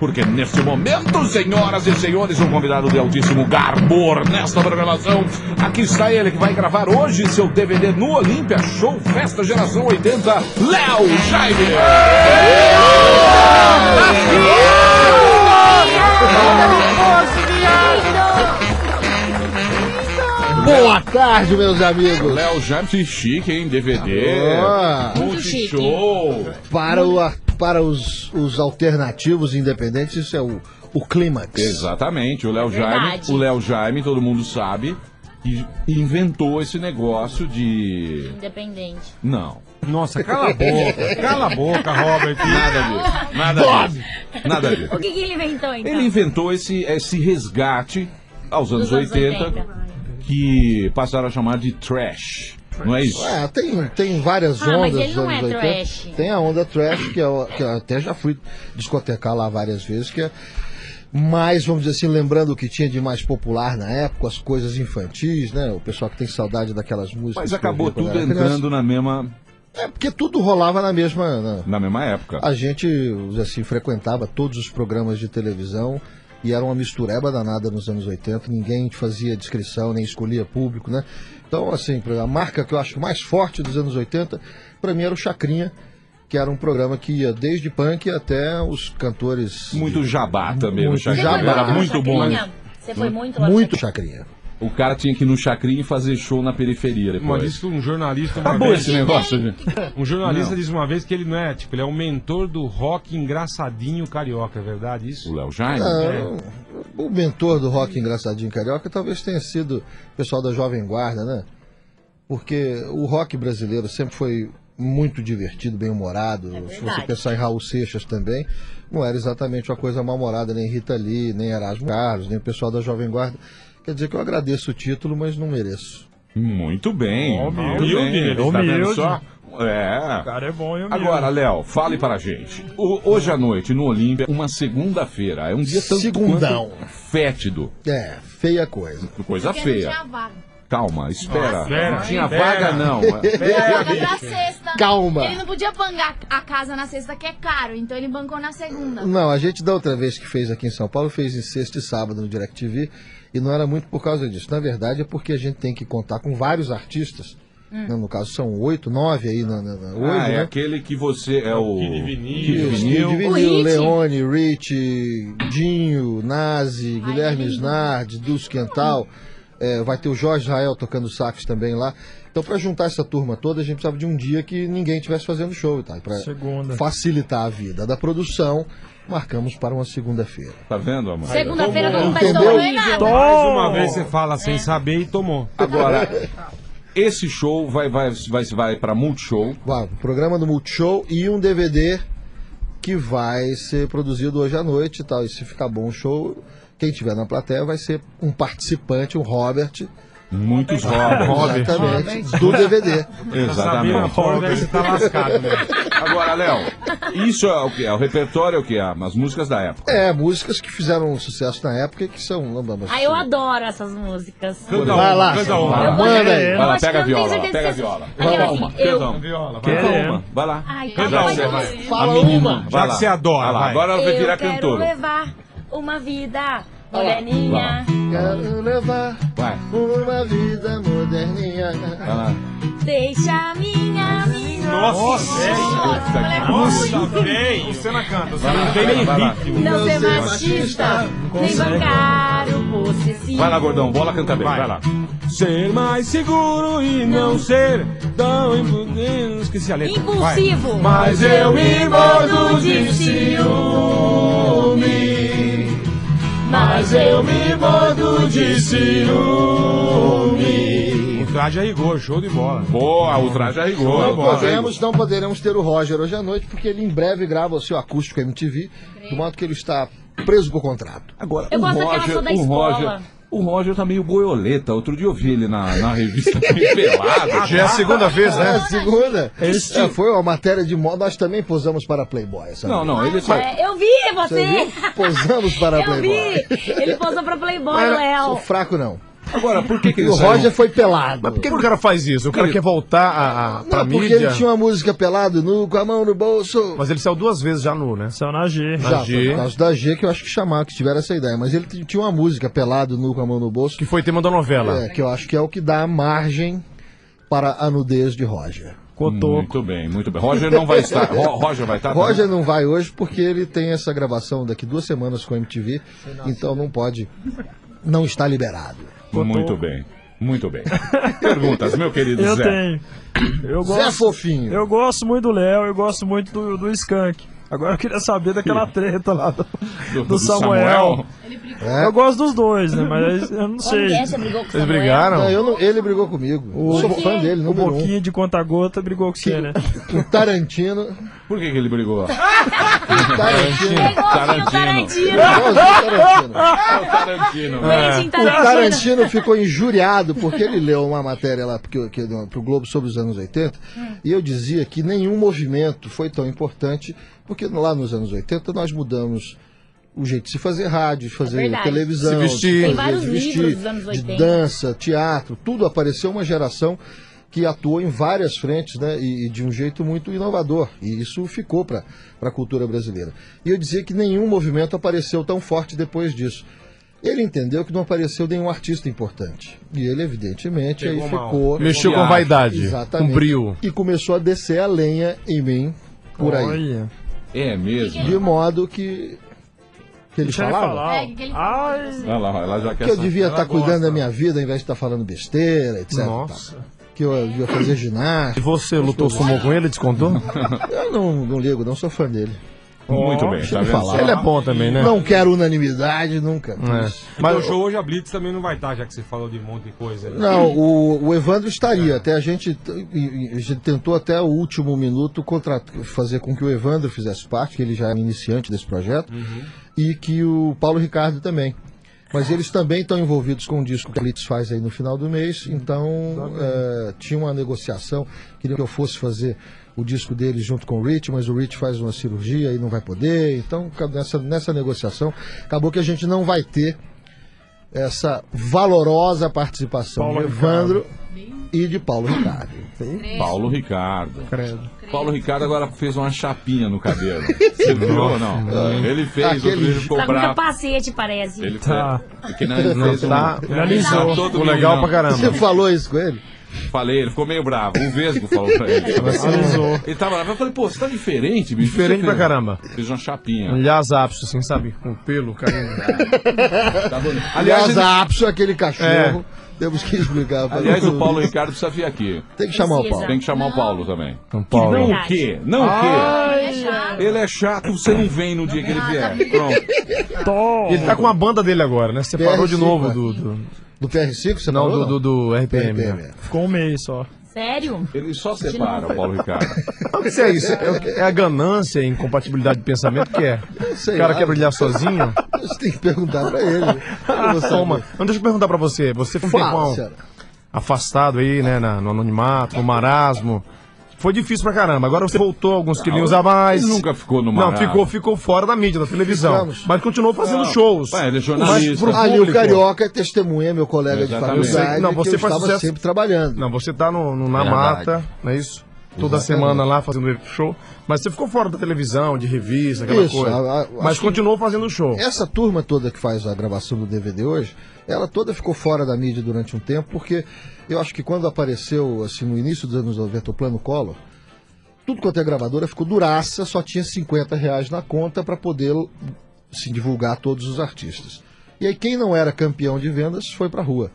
Porque neste momento, senhoras e senhores, um convidado de altíssimo garbor nesta programação. Aqui está ele que vai gravar hoje seu DVD no Olímpia Show Festa Geração 80, Léo Jaime. Boa tarde, meus amigos. Léo Jaime, chique, hein? DVD, Ah. multishow. Para, o, para os, os alternativos independentes, isso é o, o clímax. Exatamente, o Léo Jaime, Verdade. o Léo Jaime, todo mundo sabe, e- inventou esse negócio de. Independente. Não. Nossa, cala a boca, cala a boca, Robert. Nada disso. Nada disso. Nada disso. O que, que ele inventou, então? Ele inventou esse, esse resgate aos anos, anos 80, 80. que passaram a chamar de trash. Não é isso? É, tem, tem várias Ah, mas ondas ele dos não anos é 80. trash. Tem a onda trash, que, é, o- que eu até já fui discotecar lá várias vezes, que é mais, vamos dizer assim, lembrando o que tinha de mais popular na época, as coisas infantis, né? O pessoal que tem saudade daquelas músicas. Mas acabou tudo entrando na mesma, É, porque tudo rolava na mesma. na- na mesma época. A gente, assim, frequentava todos os programas de televisão e era uma mistureba danada nos anos 80. Ninguém fazia descrição, nem escolhia público, né? Então, assim, a marca que eu acho mais forte dos anos 80, pra mim era o Chacrinha, que era um programa que ia desde punk até os cantores. Muito jabá também. Muito o Chacrinha jabá. Você foi Era muito bom. Você foi muito lá Muito Chacrinha? O cara tinha que ir no Chacrinha e fazer show na periferia Mas depois. disse que um jornalista uma Acabou vez, esse negócio, gente. um jornalista Não. disse uma vez que ele não é, tipo, ele é o mentor do rock engraçadinho carioca, é verdade isso? O Léo Jaime? Ah, O mentor do rock engraçadinho carioca talvez tenha sido o pessoal da Jovem Guarda, né? Porque o rock brasileiro sempre foi muito divertido, bem humorado. Se você pensar em Raul Seixas também, não era exatamente uma coisa mal-humorada, nem Rita Lee, nem Erasmo Carlos, nem o pessoal da Jovem Guarda. Quer dizer que eu agradeço o título, mas não mereço. Muito bem. Humilde, bem. humilde, Tá vendo só? É. cara é bom, eu Agora, Léo, fale para a gente. O- hoje à noite, no Olímpia, uma segunda-feira. É um dia tanto Segundão. fétido. É, feia coisa. Coisa Porque não feia. tinha vaga. Calma, espera. Espera, não tinha espera. vaga, não. Vaga pra sexta. Calma. Ele não podia bancar a casa na sexta, que é caro, então ele bancou na segunda. Não, a gente da outra vez que fez aqui em São Paulo fez em sexta e sábado no DirecTV e não era muito por causa disso. Na verdade é porque a gente tem que contar com vários artistas. né, No caso são oito, nove aí na, na, na- hoje, Ah, é né? aquele que você é o. Kid Vinil. Kid Vinil. Leone, Rich, Dinho, Nazi, Guilherme Snard, Dulce Quental. É, vai ter o Jorge Israel tocando sax também lá. Então, para juntar essa turma toda, a gente precisava de um dia que ninguém estivesse fazendo show e tal. Para Segunda. facilitar a vida da produção, marcamos para uma segunda-feira. Tá vendo, amor? Segunda-feira tá Entendeu? estourando nada. Mais uma vez você fala sem saber e tomou. Agora, esse show vai, vai, vai, vai para Multishow. Vai, um programa do Multishow e um DVD que vai ser produzido hoje à noite e tal. E se ficar bom o show, quem tiver na plateia vai ser um participante, um Robert, Muitos Robert. exatamente, do DVD. Exatamente. você tá lascado, né? Agora, Léo, isso é o que? É o repertório, é o que? As músicas da época. É, músicas que fizeram sucesso na época e que são. vamos- Ah, eu adoro essas músicas. Canta Vai uma, lá, canta uma. Manda aí. Vai lá, pega a viola, pega a viola. Canta uma, canta uma. Viola, vai. Canta uma, vai lá. Canta vai. Fala uma. Vai Já que você adora, Vai lá, vai. agora vai virar Eu quero cantora. levar uma vida moderninha. Quero levar Vai, uma vida moderninha. vai lá. Deixa minha amiga. Nossa, Nossa, velho. Você não canta, você não tem nem vai lá. ritmo. Não ser ser machista, nem bancário, possessivo. Vai lá, gordão, bola canta bem, Vai. vai lá. Ser mais seguro e não ser tão impudente. Esqueci a letra. Vai. Impulsivo. Mas eu me mordo de ciúme. Mas eu me mordo de ciúme. O traje a rigor, show de bola. Boa, o traje a rigor. Não boa. podemos, não poderemos ter o Roger hoje à noite, porque ele em breve grava o seu acústico MTV, do modo que ele está preso por contrato. Agora, Eu o gosto daquela Roger, só da o escola. Roger, o Roger tá meio boioleta. Outro dia eu vi ele na, na revista meio pelado. Já é a segunda vez, É, né? segunda. Esse- É, foi uma matéria de moda, nós também posamos para Playboy, sabe? Não, não, ele só... É, eu vi Você você. Posamos para Eu Playboy. vi. Ele posou pra Playboy, Sou Léo. fraco não. Agora, por que, que ele o saiu? Roger foi pelado. Mas por que, que o cara faz isso? O cara Ele- quer voltar a, a, pra Não, porque mídia. ele tinha uma música pelado nu, com a mão no bolso. Mas ele saiu duas vezes já nu, né? Saiu na G. Já, G. foi por causa da G que eu acho que chamaram, que tiveram essa ideia. Mas ele t- tinha uma música pelado nu com a mão no bolso, Que foi tema da novela. é, que eu acho que é o que dá margem para a nudez de Roger. Cotoco. Muito bem, muito bem. Roger não vai estar. Ro- Roger vai estar. Roger não vai hoje porque ele tem essa gravação daqui duas semanas com a MTV, então não pode, não está liberado. Muito bem, muito bem. Perguntas, meu querido Eu Zé. tenho. Eu Zé gosto, Fofinho. eu gosto muito do Léo, eu gosto muito do, do Skank. Agora eu queria saber daquela treta lá do, Do, do Samuel. É. Eu gosto dos dois, né? Mas eu não sei. é? Você brigou com o Vocês Samuel? brigaram? Não, eu não- ele brigou comigo. Eu sou fã dele, O número um. Boquinha de conta-gota brigou com você, né? O Tarantino. Por que, que ele brigou? O Tarantino. É Tarantino. Tarantino. O Tarantino. É o Tarantino. Tarantino. Tarantino ficou injuriado porque ele leu uma matéria lá porque, que, pro Globo sobre os anos 80 e eu dizia que nenhum movimento foi tão importante porque lá nos anos 80 nós mudamos o jeito de se fazer rádio, de fazer verdade. televisão, Se vestir. de Tem fazer- vários de vestir, livros dos anos de 80. dança, teatro, tudo apareceu uma geração que atuou em várias frentes né, e, e de um jeito muito inovador. E isso ficou para a cultura brasileira. E eu dizia que nenhum movimento apareceu tão forte depois disso. Ele entendeu que não apareceu nenhum artista importante. E ele, evidentemente, Pegou aí mal. ficou. Mexeu com vaidade, Exatamente. com brio. E começou a descer a lenha em mim por aí. Olha. É mesmo? De modo que. Que ele Deixa ele falava? falar. É, ele- Ai, lá, ela já quer Que eu devia Ela estar cuidando gosta. da minha vida ao invés de estar falando besteira, etc. Nossa. Que eu devia fazer E ginástica. você lutou sumou com ele, descontou? Eu não, não ligo, não sou fã dele. Muito bem, deixa tá falar. Ele é bom também, né? Não quero unanimidade nunca. É. Mas Mas show hoje a Blitz também não vai estar, já que você falou de um monte de coisa. aí. Não, o, o Evandro estaria. Até a gente, e- e a gente tentou até o último minuto contra- fazer com que o Evandro fizesse parte, que ele já era iniciante desse projeto, e que o Paulo Ricardo também. Mas eles também estão envolvidos com o disco que a Blitz faz aí no final do mês, então é, tinha uma negociação, queria que eu fosse fazer o disco deles junto com o Rich, mas o Rich faz uma cirurgia e não vai poder, então nessa, nessa negociação acabou que a gente não vai ter essa valorosa participação. Paulo de Evandro e de Paulo Ricardo. Paulo Ricardo. credo. Paulo Ricardo agora fez uma chapinha no cabelo. Você viu ou não? Ele fez, Aquele- outro dia ele ficou Tá bravo. capacete, parece. Ele Tá. Porque não, ele não fez tá. um- Finalizou. Tá todo Ficou legal pra Você caramba. falou isso com ele? Falei, ele ficou meio bravo. O Vesgo falou pra ele. Finalizou. Ele tava lá, eu falei, pô, você tá diferente, bicho. Diferente Você pra fez- caramba. Fez uma chapinha. Aliás, ápice, assim, sabe? Com pelo, caindo. Tá bonito. Aliás, Aliás, ele- Apso é aquele cachorro. Temos que explicar. pra aliás, o Paulo. Ricardo precisa vir aqui. Tem que chamar o. Paulo. Tem que chamar o Paulo também. São Paulo. Não o quê? Não o quê? É chato. Ele é chato, você não vem no dia que ele vier. Pronto. Tom. Ele tá com a banda dele agora, né? Você parou de PR5, novo do. do- Do PR5, você não, falou, do, do, do RPM. É. Ficou um mês só. Sério? Ele só separa o Paulo Ricardo. Não, isso é isso. É, o que- é a ganância e incompatibilidade de pensamento que é. Sei O cara lá. quer brilhar sozinho. Você tem que perguntar pra ele. Saber. Toma. Então deixa eu perguntar pra você. Você com- senhora. afastado aí, né? na- no anonimato, no marasmo. Foi difícil pra caramba. Agora você voltou alguns quilinhos a mais. Ele nunca ficou no Não, ficou, ficou fora da mídia, da televisão. Ficamos. Mas continuou fazendo shows. Ué, ele é Mas jornalista. pro Ali o Carioca é testemunha, meu colega de Exatamente. faculdade, Não, você que eu faz estava sucesso- sempre trabalhando. Não, você tá no, no- na Verdade. mata, não é isso? Toda Exatamente. semana lá fazendo show. Mas você ficou fora da televisão, de revista, aquela Isso, coisa. a- a- mas continuou fazendo show. Essa turma toda que faz a gravação do DVD hoje, ela toda ficou fora da mídia durante um tempo, porque eu acho que quando apareceu, assim, no início dos anos 90, o Plano Collor, tudo quanto é gravadora ficou duraça, só tinha 50 reais na conta para poder se divulgar todos os artistas. E aí quem não era campeão de vendas foi pra rua.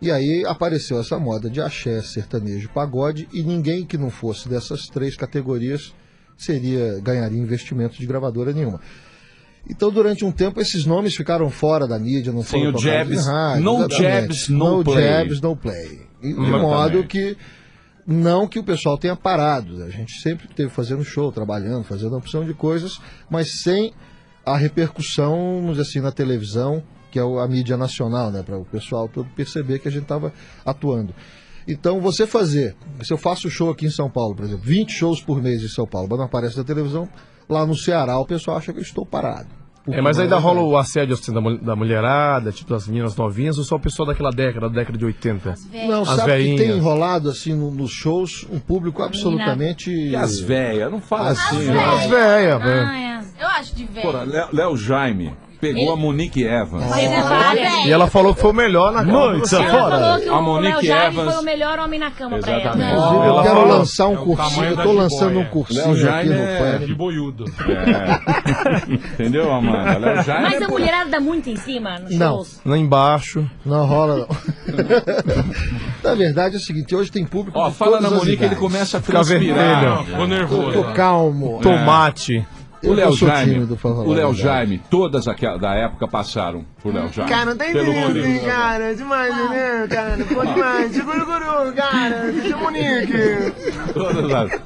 E aí apareceu essa moda de axé, sertanejo, pagode, e ninguém que não fosse dessas três categorias seria ganharia investimento de gravadora nenhuma. Então, durante um tempo, esses nomes ficaram fora da mídia, não foram o jabs, rádio, no exatamente. jabs, no play. jabs, no play. De Exatamente. modo que não que o pessoal tenha parado. A gente sempre esteve fazendo show, trabalhando, fazendo uma opção de coisas, mas sem a repercussão, vamos dizer assim, na televisão, que é a mídia nacional, né? Para o pessoal todo perceber que a gente estava atuando. Então, você fazer, se eu faço show aqui em São Paulo, por exemplo, 20 shows por mês em São Paulo, mas não aparece na televisão, lá no Ceará o pessoal acha que eu estou parado. É, mas ainda rola o assédio assim, da, da mulherada, tipo das meninas novinhas, ou só o pessoal daquela década, da década de 80? Não, As sabe que tem veinhas. enrolado assim no- nos shows um público absolutamente. E as véias? Não fala assim. As As velhas, velho. Ah, é. Eu acho de Léo- Léo Jaime pegou a Monique Evans. É velho. E ela falou que foi o melhor na cama. Muito Ela falou que A o Monique Léo Evans- foi o melhor homem na cama pra ela. Exatamente. Inclusive, eu quero lançar um É cursinho. Eu tô lançando um cursinho Léo aqui no é Pânico. De boiudo. É. Entendeu, Amanda? Léo Jaime. Mas é a mulherada dá muito em cima nos Não. Lá embaixo. Não rola, não. na verdade é o seguinte, hoje tem público. Ó, fala todas na Monique, ele começa a Fica vermelho. transpirar. Ficou nervoso. Tô calmo. Tomate. O Léo não Jaime, tímido, o Léo. Jaime, todas aquela da época passaram por Léo Jaime. Cara, não tá Pelo entendendo, cara. Demais, né, cara? Pô, demais. O guru, cara. Deixa o Monique. Todas as...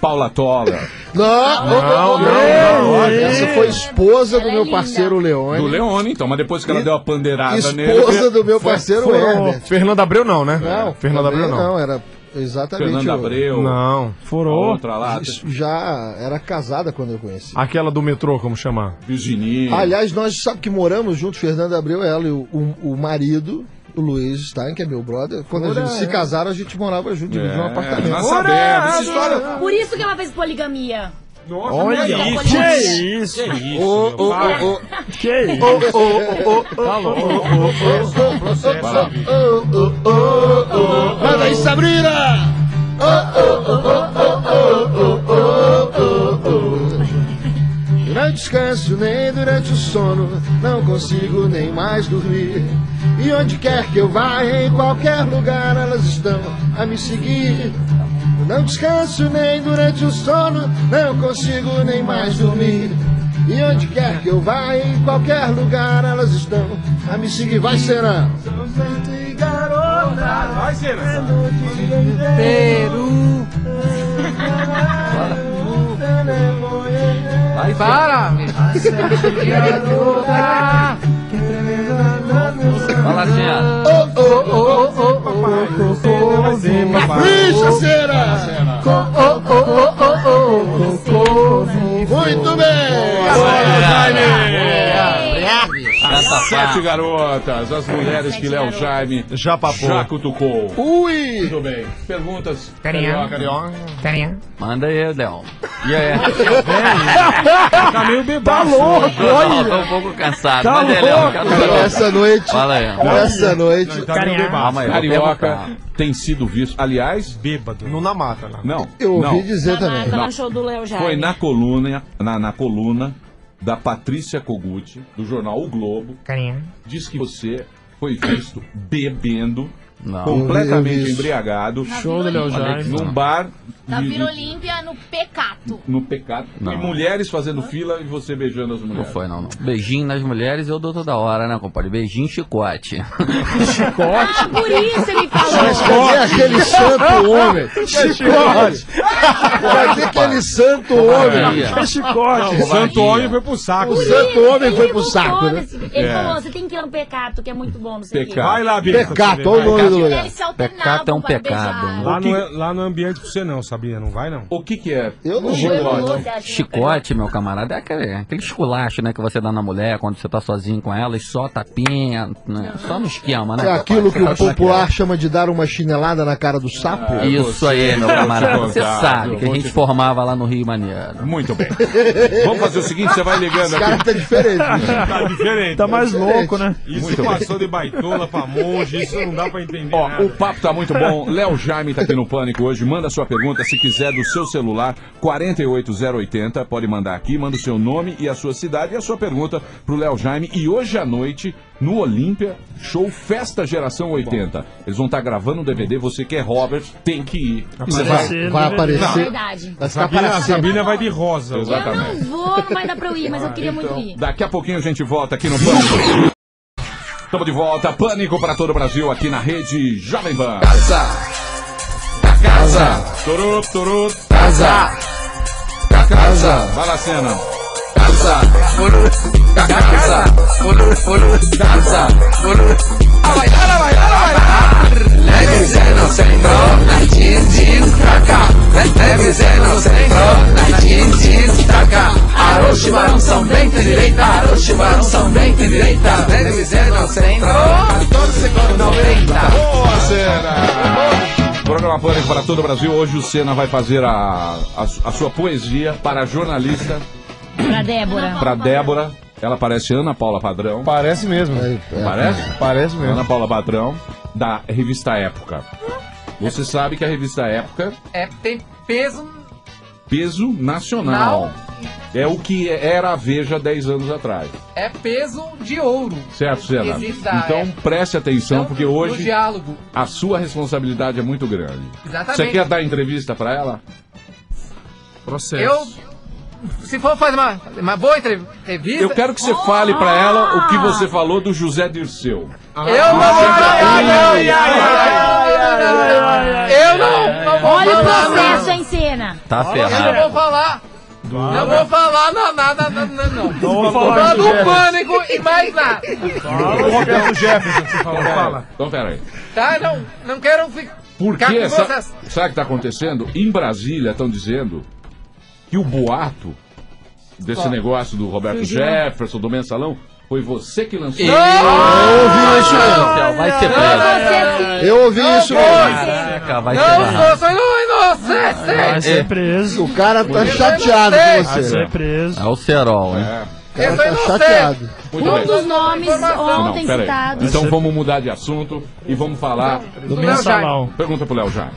Paula Tola, Não, não, não, Essa foi esposa do é meu parceiro Leone. do Leone, então, mas depois que ela deu a pandeirada nele. Esposa do meu foi- parceiro Herbert. Fernanda Abreu não, né? Não, Fernanda Abreu não. era exatamente. Fernanda o- Abreu. Não. Furou. Outra lá. Já era casada quando eu conheci. Aquela do metrô, como chamar? Virginia. Aliás, nós sabe que moramos juntos, Fernanda Abreu, ela e o, o, o marido, o Luiz Stein, que é meu brother. Quando a gente se casaram, a gente morava junto, dividia um É, apartamento. nós sabemos. Essa história. Por isso que ela fez poligamia. Nossa, Olha que isso. isso. Que isso. Que isso, ô, pai. ô, ô, Que isso. Tá louco. Processo, processo. Manda aí, Sabrina! Durante o descanso, nem durante o sono, não consigo nem mais dormir. E onde quer que eu vá, em qualquer lugar, elas estão a me seguir. Não descanso nem durante o sono, não consigo nem mais dormir. E onde quer que eu vá, em qualquer lugar, elas estão a me seguir. Vai, Serão! Vai, Cena. Vai, para! Fala assim, ó. Capricha, Cera! Muito bem! Sete garotas, as mulheres que Léo Jaime Já papou. já cutucou. Ui! Muito bem. Perguntas? Carinha. Carioca. Carinha. Manda aí, Leão. E aí? Tá meio bebaço. Tá louco, Não, olha. tô um pouco cansado. Tá Manda aí, quero saber. Essa noite, Fala aí. essa noite, Tá aí, vou Carioca tem sido visto. Aliás, Bêbado. Não na mata, né? não. eu ouvi não. dizer Tá também. na- tá Não. no show do Léo Jaime. Foi na coluna, na, na coluna da Patrícia Kogut, do jornal O Globo. Carinha. Diz que você foi visto bebendo, Não. completamente embriagado, Na Show do Vila Léo Olímpia. Jaime. num bar Na de- Vila Olímpia, no Pecato. no pecado. Não. E mulheres fazendo fila e você beijando as Não mulheres. foi, não, não. Beijinho nas mulheres eu dou toda hora, né, compadre? Beijinho chicote. Ah, por isso ele falou. Mas cadê aquele santo homem? Chicote! Cadê aquele santo homem? Que chicote. O Santo Homem foi pro saco. O santo homem foi pro saco, né? Ele É. falou, você tem que ir no Pecato, que é muito bom, não. Pecato. Vai lá, Bia. Pecato, olha o nome do lugar. Pecado é um pecado. Lá O que- não, é, lá no ambiente pra você não, sabia? Não vai, não? O que que é? Eu não o que Chicote, meu camarada, é aquele, aquele esculacho, né, que você dá na mulher quando você tá sozinho com ela e só tapinha, né? Só no esquema, né? É aquilo que o como é popular chama de dar uma chinelada na cara do sapo? é? Isso aí, meu camarada. Você sabe que a gente te- formava lá no Rio Maneiro. Muito bem. Vamos fazer o seguinte, você vai ligando aqui. cara tá diferente. né? Tá diferente. Tá mais louco, né? Isso passou de baitola pra monge, isso não dá pra entender Ó, nada. o papo tá muito bom. Léo Jaime tá aqui no Pânico hoje. Manda sua pergunta, se quiser, do seu celular, 48080. Pode mandar aqui, manda o seu nome e a sua cidade e a sua pergunta pro Léo Jaime. E hoje à noite, no Olímpia, show Festa Geração 80. Eles vão estar gravando um DVD. Você que é Robert, tem que ir. Você vai, vai aparecer. verdade. Vai ficar Sabina, para a sempre. Sabina vai de rosa. Eu Exatamente. não vou, não vai dar pra eu ir, mas eu queria muito ir. Daqui a pouquinho a gente volta aqui no Pânico. Estamos de volta, Pânico para todo o Brasil, aqui na rede Jovem Pan. Casa! Casa! Turup, turup. Casa! Casa! Vai lá, cena. Casa! Casa! Casa! A bailar, a bailar, a bailar! Zero centro, na din din traca. Leve zero centro, na din din traca. Arroz, chimarrão, São Bento, direita. O chimarrão são bem direita, dez miséria não central. Todo segundo não venta. Boa, Senna! Programa Pânico para todo o Brasil. Hoje o Senna vai fazer a, a, a sua poesia para a jornalista, Pra Débora. para Débora. Ela parece Ana Paula Padrão. Parece mesmo. É, é. Parece? Parece mesmo. Ana Paula Padrão, da revista Época. Você sabe que a revista Época, É, tem peso peso nacional. É o que era a Veja 10 anos atrás. é peso de ouro. Certo, Senna? É. Então Época. preste atenção, Então, porque no hoje diálogo. a sua responsabilidade é muito grande. Exatamente. Você quer dar entrevista para ela? Processo. Eu, se for fazer uma, uma boa entrev- entrevista, Eu quero que você fale para ela o que você falou do José Dirceu. eu não vou Eu não, Olha o falar. processo, hein, Cena? Tá Eu não ferrado. vou falar. Não vou falar nada, não, não, vou falar falar do pânico e mais nada. O Roberto Jefferson, que você falou. Fala. Então, peraí. Tá? Não, não quero ficar Por ficar que? com Sa vocês. sabe o que está acontecendo? Em Brasília estão dizendo que o boato desse Qual? negócio do Roberto Surgiu. Jefferson, do mensalão, foi você que lançou. Céu, Vai ser preso. Eu ouvi isso mesmo. Caraca, vai ser Não, sou inocente. Vai ser preso. O cara tá chateado com Vai você. ser preso. É o Cerol, hein? É, O cara Eu tá chateado. Um bem. dos nomes Não, ontem peraí. citados. Então vamos mudar de assunto e vamos falar. Do Léo mensalão. Pergunta pro Léo Jaime.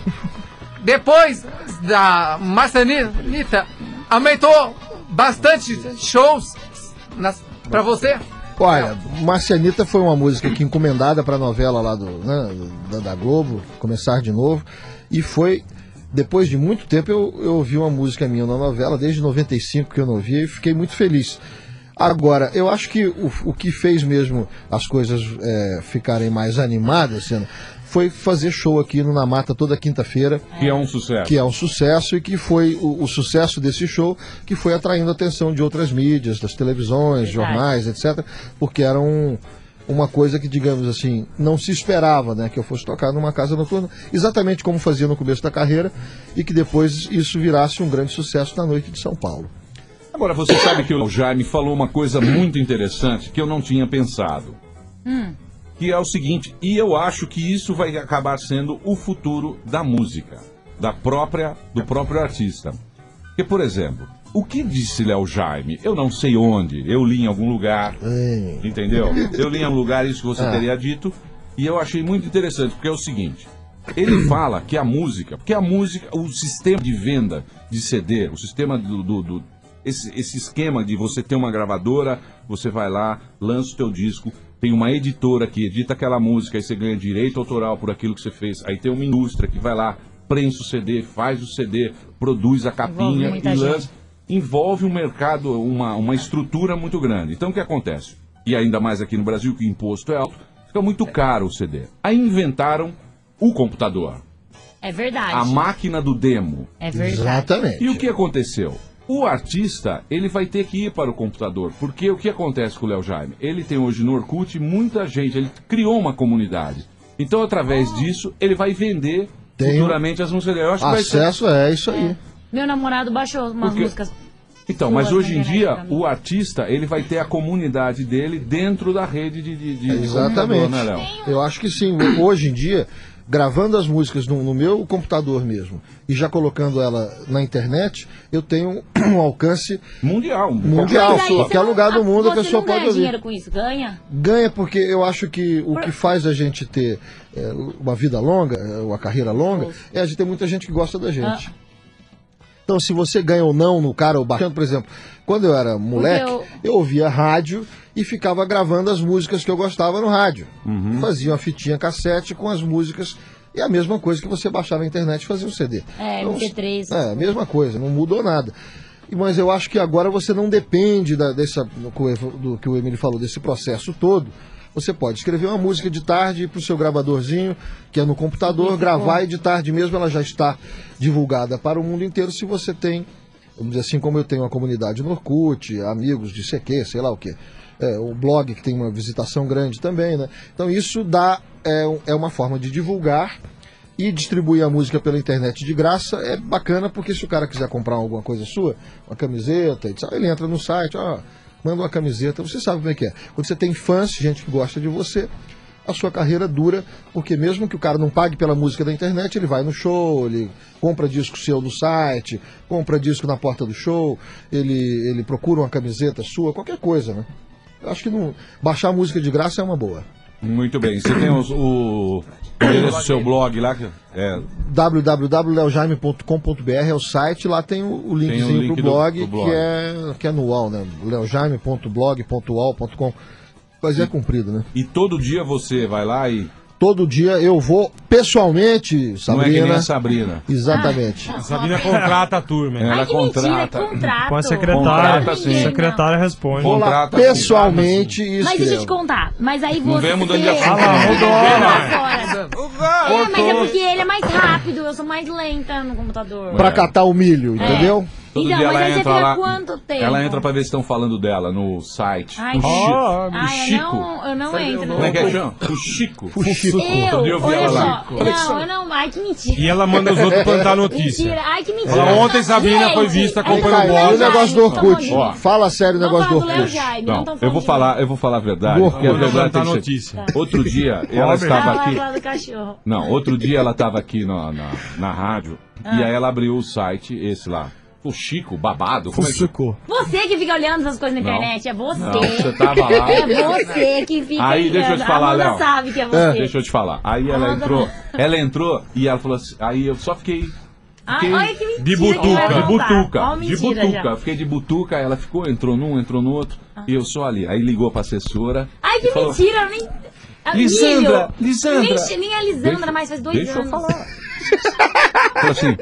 Depois da Marcelita, aumentou bastante shows nas, pra você? Olha, Marcianita foi uma música que encomendada para a novela lá do, né, da, da Globo, Começar de Novo, e foi, depois de muito tempo, eu, eu ouvi uma música minha na novela, desde 95 que eu não ouvia, e fiquei muito feliz. Agora, eu acho que o, o que fez mesmo as coisas é, ficarem mais animadas, Sena, foi fazer show aqui no Na Mata toda quinta-feira, Que é um sucesso. que é um sucesso e que foi o, o sucesso desse show que foi atraindo a atenção de outras mídias, das televisões, Verdade. jornais, etc. Porque era um- uma coisa que, digamos assim, não se esperava, né? Que eu fosse tocar numa casa noturna, exatamente como fazia no começo da carreira, e que depois isso virasse um grande sucesso na noite de São Paulo. Agora, você sabe que o Jaime falou uma coisa muito interessante que eu não tinha pensado. Que é o seguinte, e eu acho que isso vai acabar sendo o futuro da música, da própria, do próprio artista. Porque, por exemplo, o que disse Léo Jaime? Eu não sei onde, eu li em algum lugar, entendeu? Eu li em algum lugar isso que você Ah. teria dito, e eu achei muito interessante, porque é o seguinte. Ele fala que a música, porque a música, o sistema de venda de CD, o sistema do, do- do- esse, esse esquema de você ter uma gravadora, você vai lá, lança o teu disco, tem uma editora que edita aquela música, aí você ganha direito autoral por aquilo que você fez, aí tem uma indústria que vai lá, prensa o CD, faz o CD, produz a capinha e lança. Envolve um mercado, uma, uma estrutura muito grande. Então o que acontece? E ainda mais aqui no Brasil, que o imposto é alto, fica muito caro o CD. Aí inventaram o computador, É verdade. a máquina do demo. É verdade. Exatamente. E o que aconteceu? O artista, ele vai ter que ir para o computador, porque o que acontece com o Léo Jaime? Ele tem hoje no Orkut muita gente, ele criou uma comunidade. Então, através disso, ele vai vender Tem futuramente as músicas dele. Eu acho que vai ser... Acesso é isso aí. Meu namorado baixou umas Porque- músicas. Então, mas hoje em dia, o artista, ele vai ter a comunidade dele dentro da rede de, de, de Exatamente. né, Léo? Eu acho que sim. Hoje em dia, gravando as músicas no, no meu computador mesmo e já colocando ela na internet, eu tenho um alcance Mundial. mundial. Mas aí você Qualquer não- lugar do mundo a você pessoa não pode ganha ouvir. dinheiro com isso, ganha? Ganha porque eu acho que o que faz a gente ter é, uma vida longa, é, uma carreira longa, é a gente ter muita gente que gosta da gente. Então, se você ganha ou não no cara ou baixando, por exemplo, quando eu era moleque, eu- eu... ouvia rádio e ficava gravando as músicas que eu gostava no rádio. Fazia uma fitinha cassete com as músicas. E a mesma coisa que você baixar na internet e fazer um CD. É, Então, MP3. É, a mesma coisa, não mudou nada. E- Mas eu acho que agora você não depende da, dessa, do que o Evo- do que o Emílio falou, desse processo todo. Você pode escrever uma música de tarde para o seu gravadorzinho, que é no computador, gravar e de tarde mesmo ela já está divulgada para o mundo inteiro se você tem, vamos dizer assim, como eu tenho uma comunidade no Orkut, amigos de CQ, sei lá o quê. É, o blog que tem uma visitação grande também, né? Então isso dá é, é uma forma de divulgar e distribuir a música pela internet de graça é bacana, porque se o cara quiser comprar alguma coisa sua, uma camiseta, ele entra no site, ó, manda uma camiseta. Você sabe como é que é. Quando você tem fãs, gente que gosta de você, a sua carreira dura, porque mesmo que o cara não pague pela música da internet, ele vai no show, ele compra disco seu no site, compra disco na porta do show, ele, ele procura uma camiseta sua, qualquer coisa, né? Acho que não, baixar música de graça é uma boa. Muito bem. Você tem os- o endereço do seu blog lá? É, www.leojaime.com.br é o site, lá tem o, o linkzinho Tem o link pro blog, do blog. Que, é, que é anual, né? leojaime.blog.ual.com Mas é comprido, né? e todo dia você vai lá e. Todo dia eu vou pessoalmente, Não é que Sabrina. nem a Sabrina. Exatamente. A Sabina contrata a turma. Ela Ai, que mentira, é contrata. contrato. Com a secretária. Contrata, A sim. secretária responde. Vou lá pessoalmente e Mas deixa eu te contar. Mas aí Não você. vem mudando de assunto. Ah não. rodou. É, mas é porque ele é mais rápido, eu sou mais lenta no computador. Pra catar o milho, entendeu? Todo Então, dia mas ela entra lá. quanto tempo? Ela entra pra ver se estão falando dela no site. Ai, o que- Chico. Ah, eu não, eu não entro. Como é que é chama? O Chico. O Chico. Eu, Outro dia eu vi ela lá. Não, eu não. Ai, que mentira. E ela manda os outros plantar notícia. Mentira, ai que mentira. Fala, ontem Sabrina foi vista e o bola. negócio do Orkut? Fala sério o negócio do Orkut. Não, eu vou falar, eu vou falar a verdade. Porque a verdade plantar tem notícia. Outro dia ela estava Ah, aqui. Não, outro dia ela estava aqui na, na, na rádio e aí ela abriu o site, esse lá. O Chico, babado. Como é que... Ficou. Você que fica olhando essas coisas na Não. internet, é você. Não, você tava lá. É você que fica Aí, deixa eu te olhando. falar, Léo. sabe que é você. Deixa eu te falar. Aí ela Amanda- entrou, ela entrou e ela falou assim, aí eu só fiquei Ah, fiquei olha que mentira. de butuca, de butuca, de butuca. já. Eu Fiquei de butuca, ela ficou, entrou num, entrou no outro, e eu só ali. Aí ligou pra assessora. Ai, que falou, mentira, eu nem. Ah, Lisandra. Lisandra. Nem, nem a Lisandra, Deixa- mas faz dois Deixa eu anos. falar. Falou assim,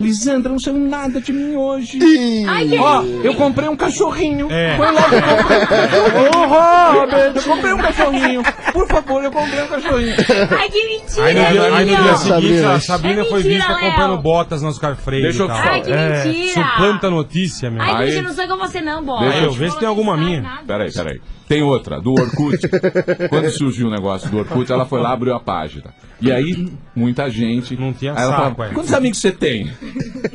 Lisandra, não saiu nada de mim hoje. Ai, que Ó, eu comprei um cachorrinho. É. Foi logo eu comprei. Ô, Robert, eu comprei um cachorrinho. Por favor, eu comprei um cachorrinho. Ai, que mentira. Aí no dia, aí no dia Lino. seguinte, a Sabrina É foi mentira, vista Léo. comprando botas no Oscar Freire Deixa eu e tal. falar. Ai, que É, mentira. suplanta notícia, meu. Ai, Aí- bicho, eu não sou igual você não, bola. Deixa Aí eu vejo se tem alguma minha. Peraí, peraí. Tem outra, do Orkut. Quando surgiu o negócio do Orkut, ela foi lá abriu a página. E aí, muita gente. Não tinha aí ela saco, falava, é. Quantos amigos você tem?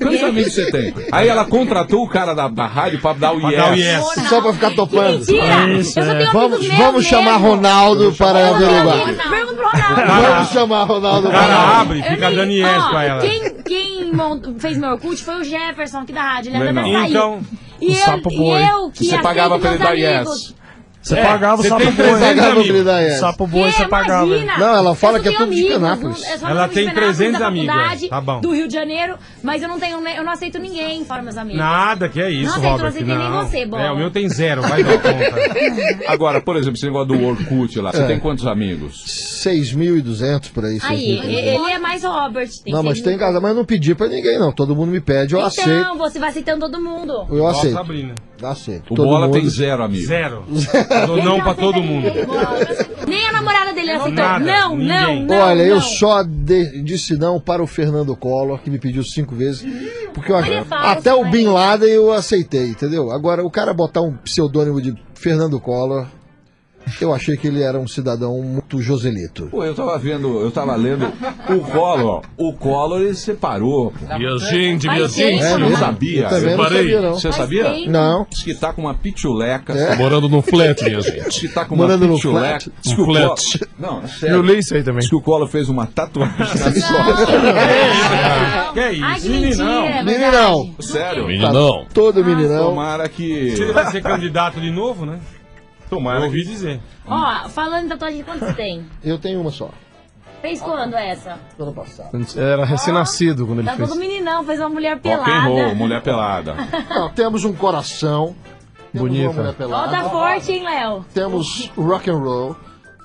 Quantos amigos você tem? Aí ela contratou o cara da, da rádio pra dar o Pra yes. dar o yes. Só pra ficar topando. Mentira. Isso, é. Vamos, vamos chamar. Ronaldo para tenho averiguar. Pergunta pro Ronaldo. Vamos chamar Ronaldo para cara averiguar. abre e Eu fica dando yes ó, pra ela. Quem, quem fez meu Orkut foi o Jefferson aqui da rádio. Ele Não é saiu. Então, e eu, sapo e eu que Você pagava pra ele dar amigos. yes. Você É, pagava o sapo boi. 300 Pagava yes. Sapo boi você pagava. Não, ela fala que é tudo de não- só Ela não tem de Penápolis, 300 da amigos, é. Tá bom. Do Rio de Janeiro, mas eu não tenho, eu não aceito ninguém fora meus amigos. Nada, que é isso, Não aceito, Robert. não aceitei nem não. você, Bola. É, o meu tem zero, vai dar conta. Agora, por exemplo, esse negócio do Orkut lá, você tem quantos amigos? 6.200 por aí. Aí, 6.300. ele é mais Robert. Tem Não, mas tem casa, mas eu não pedi pra ninguém, não. Todo mundo me pede, eu Então, aceito. você vai aceitando todo mundo. Eu aceito. Sabrina. Aceito. O Todo Bola mundo. tem zero amigos. Zero. Dou não pra todo mundo. Nem a namorada dele aceitou. Nada, não, não, ninguém. não. Olha, eu não. só de- disse não para o Fernando Collor, que me pediu cinco vezes. Porque eu, é falso, até o? Bin Laden eu aceitei, entendeu? Agora, o cara botar um pseudônimo de Fernando Collor, eu achei que ele era um cidadão muito Joselito. Pô, eu tava vendo, eu tava lendo o Collor. O Collor ele separou. pô. Minha gente, minha gente. É Você não mesmo? sabia? Eu também não Separei. sabia, não. Você sabia? Não. Diz que tá com uma pituleca. É? Morando num flat, minha gente. Diz que tá com uma Morando no pituleca. Diz que o Collor... flat. Não, é Eu sério. li isso aí também. Diz que o Collor fez uma tatuagem costas. Que é isso? Ai, que Meninão. mentira. é Meninão. Sério? Meninão. Todo meninão. Tomara que. Ele vai ser candidato de novo, né? Eu Tomara ouvi que. dizer. Ó, falando em tatuagem, quantos tem? Eu tenho uma só. Fez quando essa? Ano passado. Era recém-nascido quando ele Tá fez. todo meninão, fez uma mulher Rock and roll, pelada. mulher pelada. Não, temos um coração. Temos Bonita. uma mulher Ó, pelada. tá forte, hein, Léo? Temos rock and roll.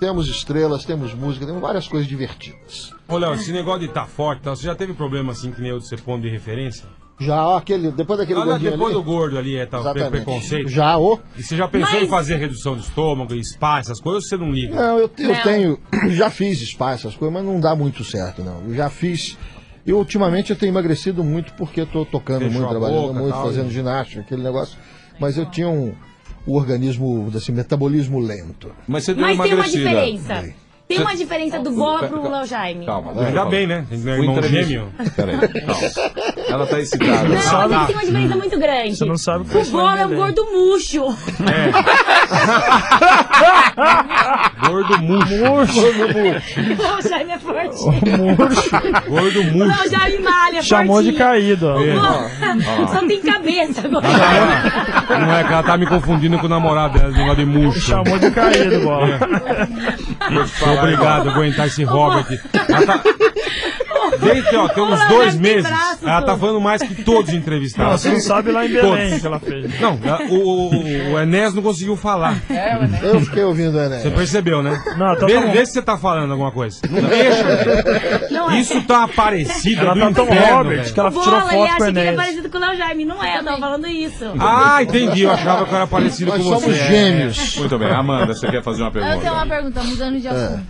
Temos estrelas, temos música, temos várias coisas divertidas. Ô, Léo, esse negócio de tá forte, tá, você já teve problema assim que nem eu de ser ponto de referência? Já, ó, aquele, depois daquele Olha, gordinho depois ali. do gordo ali, é tal, pre- Exatamente. preconceito. Já, ô. E você já pensou Mas- em fazer redução de estômago, spa, essas coisas, ou você não liga? Não, eu, eu Não. tenho. Já fiz spa, essas coisas, mas não dá muito certo, não. Eu já fiz. E ultimamente eu tenho emagrecido muito porque estou tocando Fechou muito, trabalhando boca, muito, tal, fazendo e- ginástica, aquele negócio. Mas eu tinha um, um organismo, assim, metabolismo lento. Mas você deu Mas tem uma diferença. Tem uma diferença do Bola pro Léo Jaime. Calma, Ainda bem, né? O irmão gêmeo. Peraí, calma. Ela tá excitada. Não, sabe- mas tem uma diferença muito grande. Você não sabe o que O Bola é um Belém. gordo murcho. Gordo murcho. O Jaime é forte. Gordo murcho. Não, o Jaime malha, Chamou de caído, ó. O Bola Só tem cabeça agora. Não é que ela tá me confundindo com o namorado dela, negócio de murcho. Chamou de caído, bola. Sou obrigado aguentar esse Robert. Ela tá... Desde, ó, tem uns dois meses, braço, ela tá falando mais que todos os Não, entrevistados. você não sabe lá em Belém Todos. que ela fez. Não, o, o, o Enéas não conseguiu falar. Eu fiquei ouvindo o Enéas. Você percebeu, né? Não, tá vê, tão- vê se você tá falando alguma coisa. Não deixa. Não é. Isso tá parecido Ela do tá tão inferno, Robert velho. que ela O tirou Bola, ele foto com o acha que ele é Enéas. parecido com o Léo Jaime. Não é, eu tava falando isso. Ah, entendi. Eu achava que eu era parecido Nós com você. somos gêmeos. Muito bem, Amanda, você quer fazer uma Eu tenho uma pergunta? pergunta, mudando de assunto.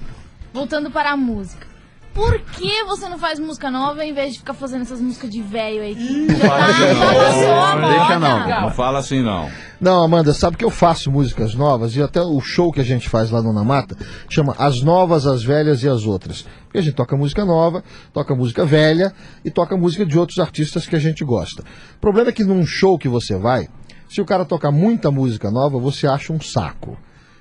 Voltando para a música. Por que você não faz música nova em vez de ficar fazendo essas músicas de velho aí? Já tá, já passou a moda. Deixa não. Não fala assim, não. Não, Amanda, sabe que eu faço músicas novas e até o show que a gente faz lá no Na Mata chama As Novas, As Velhas e as Outras. Porque a gente toca música nova, toca música velha e toca música de outros artistas que a gente gosta. O problema é que num show que você vai, se o cara tocar muita música nova, você acha um saco.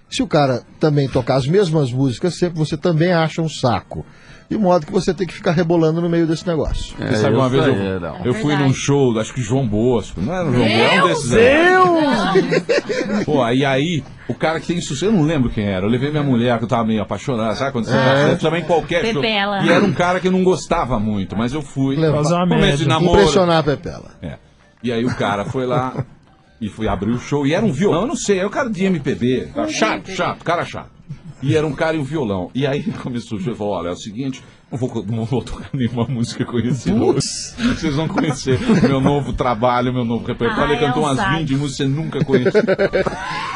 Se o cara também tocar as mesmas músicas sempre, você também acha um saco. De modo que você tem que ficar rebolando no meio desse negócio. É, sabe uma isso vez eu, não. eu fui num show, acho que João Bosco, não era o João Bosco, é um desses aí. Pô, e aí, o cara que tem sucesso, eu não lembro quem era, eu levei minha mulher que eu tava meio apaixonada, sabe quando você tá também qualquer show. Pepela. E era um cara que eu não gostava muito, mas eu fui. Levar- Fazer uma média. namoro. Impressionar a Pepela. É. E aí o cara foi lá e foi abrir o show. E era um violão, eu não sei, era o cara de MPB. Cara chato, chato, cara chato. E era um cara e um violão. E aí começou o show e falou: olha, é o seguinte. Não vou, não vou tocar nenhuma música conhecida. Vocês vão conhecer meu novo trabalho, meu novo repertório. Ah, Ele cantou é um umas saco. 20 músicas que você nunca conheceu.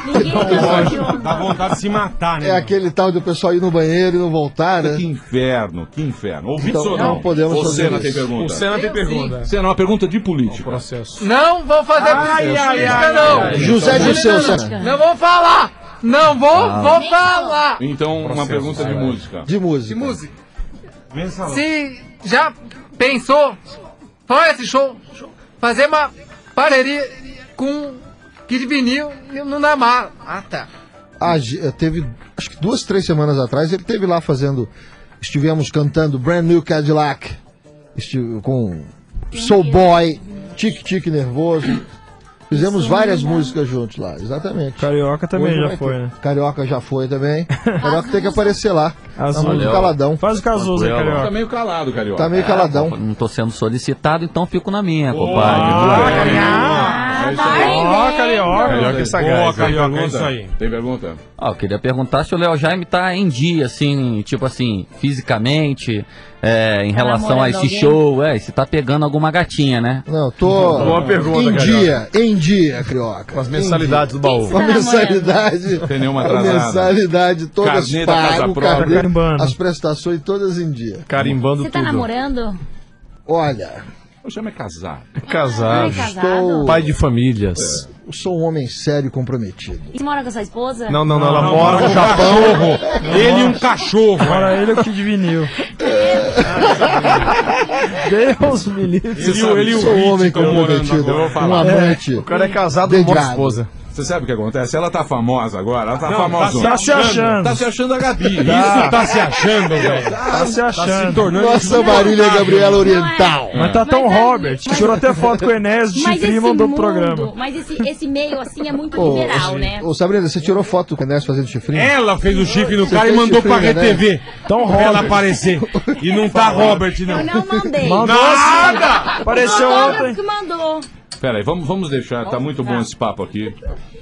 Ninguém cantou junto. Dá vontade de se matar, né? É aquele tal do pessoal ir no banheiro e não voltar, né? que inferno, que inferno. Ouviu Então, ou não não? podemos fazer Senna isso. tem pergunta. O Senna tem pergunta. Senna, uma pergunta de política. Processo. Não vou fazer política, não. José Dirceu, Sena. Não vou falar. Não vou, vou falar. Então, uma pergunta de música. De música. Música. Se já pensou, fora esse show, fazer uma parceria com Kid Vinil no Namar. Ah, tá. Ah, ge- teve, acho que duas, três semanas atrás, ele teve lá fazendo. Estivemos cantando Brand New Cadillac com Soul Boy, Tique Tique Nervoso. Fizemos várias músicas juntos lá, exatamente. Carioca também Hoje já foi, ter. né? Carioca já foi também. Carioca tem que aparecer lá. As Tá muito músicas- caladão. Faz o Cazuza aí, Tranquilo. Tá Carioca. meio calado, Carioca. Tá meio caladão. Não tô sendo solicitado, então fico na minha, compadre. Tá Ó, Carioca. Carioca é sagaz. Boa? Carioca, é isso aí. Tem pergunta? Ah, eu queria perguntar se o Léo Jaime tá em dia, assim, tipo assim, fisicamente, é, em relação a esse alguém? show, é, se tá pegando alguma gatinha, né? Não, tô Boa pergunta, em Carioca. dia, em dia, Carioca. Com as mensalidades do baú. Com a Tá mensalidade. Tem nenhuma a atrasada. mensalidade todas Carnê casa pago, Carimbando. as prestações todas em dia. Carimbando Você tá tudo. namorando? Olha, Eu chamo é casar. Casado. é casado? estou, Pai de famílias. eu sou um homem sério e comprometido. E mora com a sua esposa? Não, não, não. Ela mora no Japão. Ele e um cachorro. Fora ele, o Kid Vinil. Deus me livre. Ele, e o- ele o sou um Hit homem comprometido, agora. um amante. O cara é casado com uma esposa. Você sabe o que acontece? Ela tá famosa agora, ela tá Não, famosa. Tá se achando. Tá se achando a Gabi. Isso tá se achando, velho. Tá se Tá se achando. tornando. Nossa Marília Gabriela Oriental. Mas tá tão Mas é- Robert. Tirou até foto com o Enéas de chifrinho e mandou pro programa. mas esse, esse meio assim é muito liberal, né? Ô, Sabrina, você tirou foto do Enéas fazendo chifrinho? Ela fez o chifre no Você cara e mandou pra chifrinho, né? RTV. Tão Pra ela Robert. aparecer. E não tá Robert, Eu não. não mandei. Mandou Nada! Apareceu Não, ontem. que mandou. Pera aí, vamos, vamos deixar, tá muito bom esse papo aqui.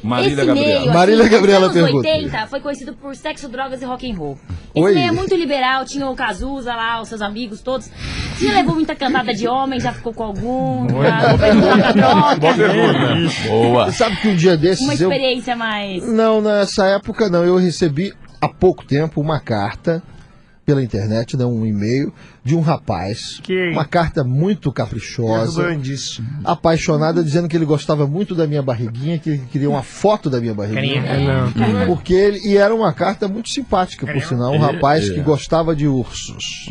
Marília Esse Gabriela. meio, Marília assim, Gabriela nos anos pergunta. 80 foi conhecido por sexo, drogas e rock and roll. Esse Oi. meio é muito liberal, tinha o Cazuza lá, os seus amigos todos. Você já levou muita cantada de homem, já ficou com algum? Já muita troca? Boa. Você sabe que um dia Uma desses eu... experiência mais... Não, nessa época não. Eu recebi há pouco tempo uma carta pela internet, né, um e-mail de um rapaz, Que- uma carta muito caprichosa, apaixonada, dizendo que ele gostava muito da minha barriguinha, que ele queria uma foto da minha barriguinha. É, não. Porque ele, e era uma carta muito simpática, por sinal, um rapaz que gostava de ursos.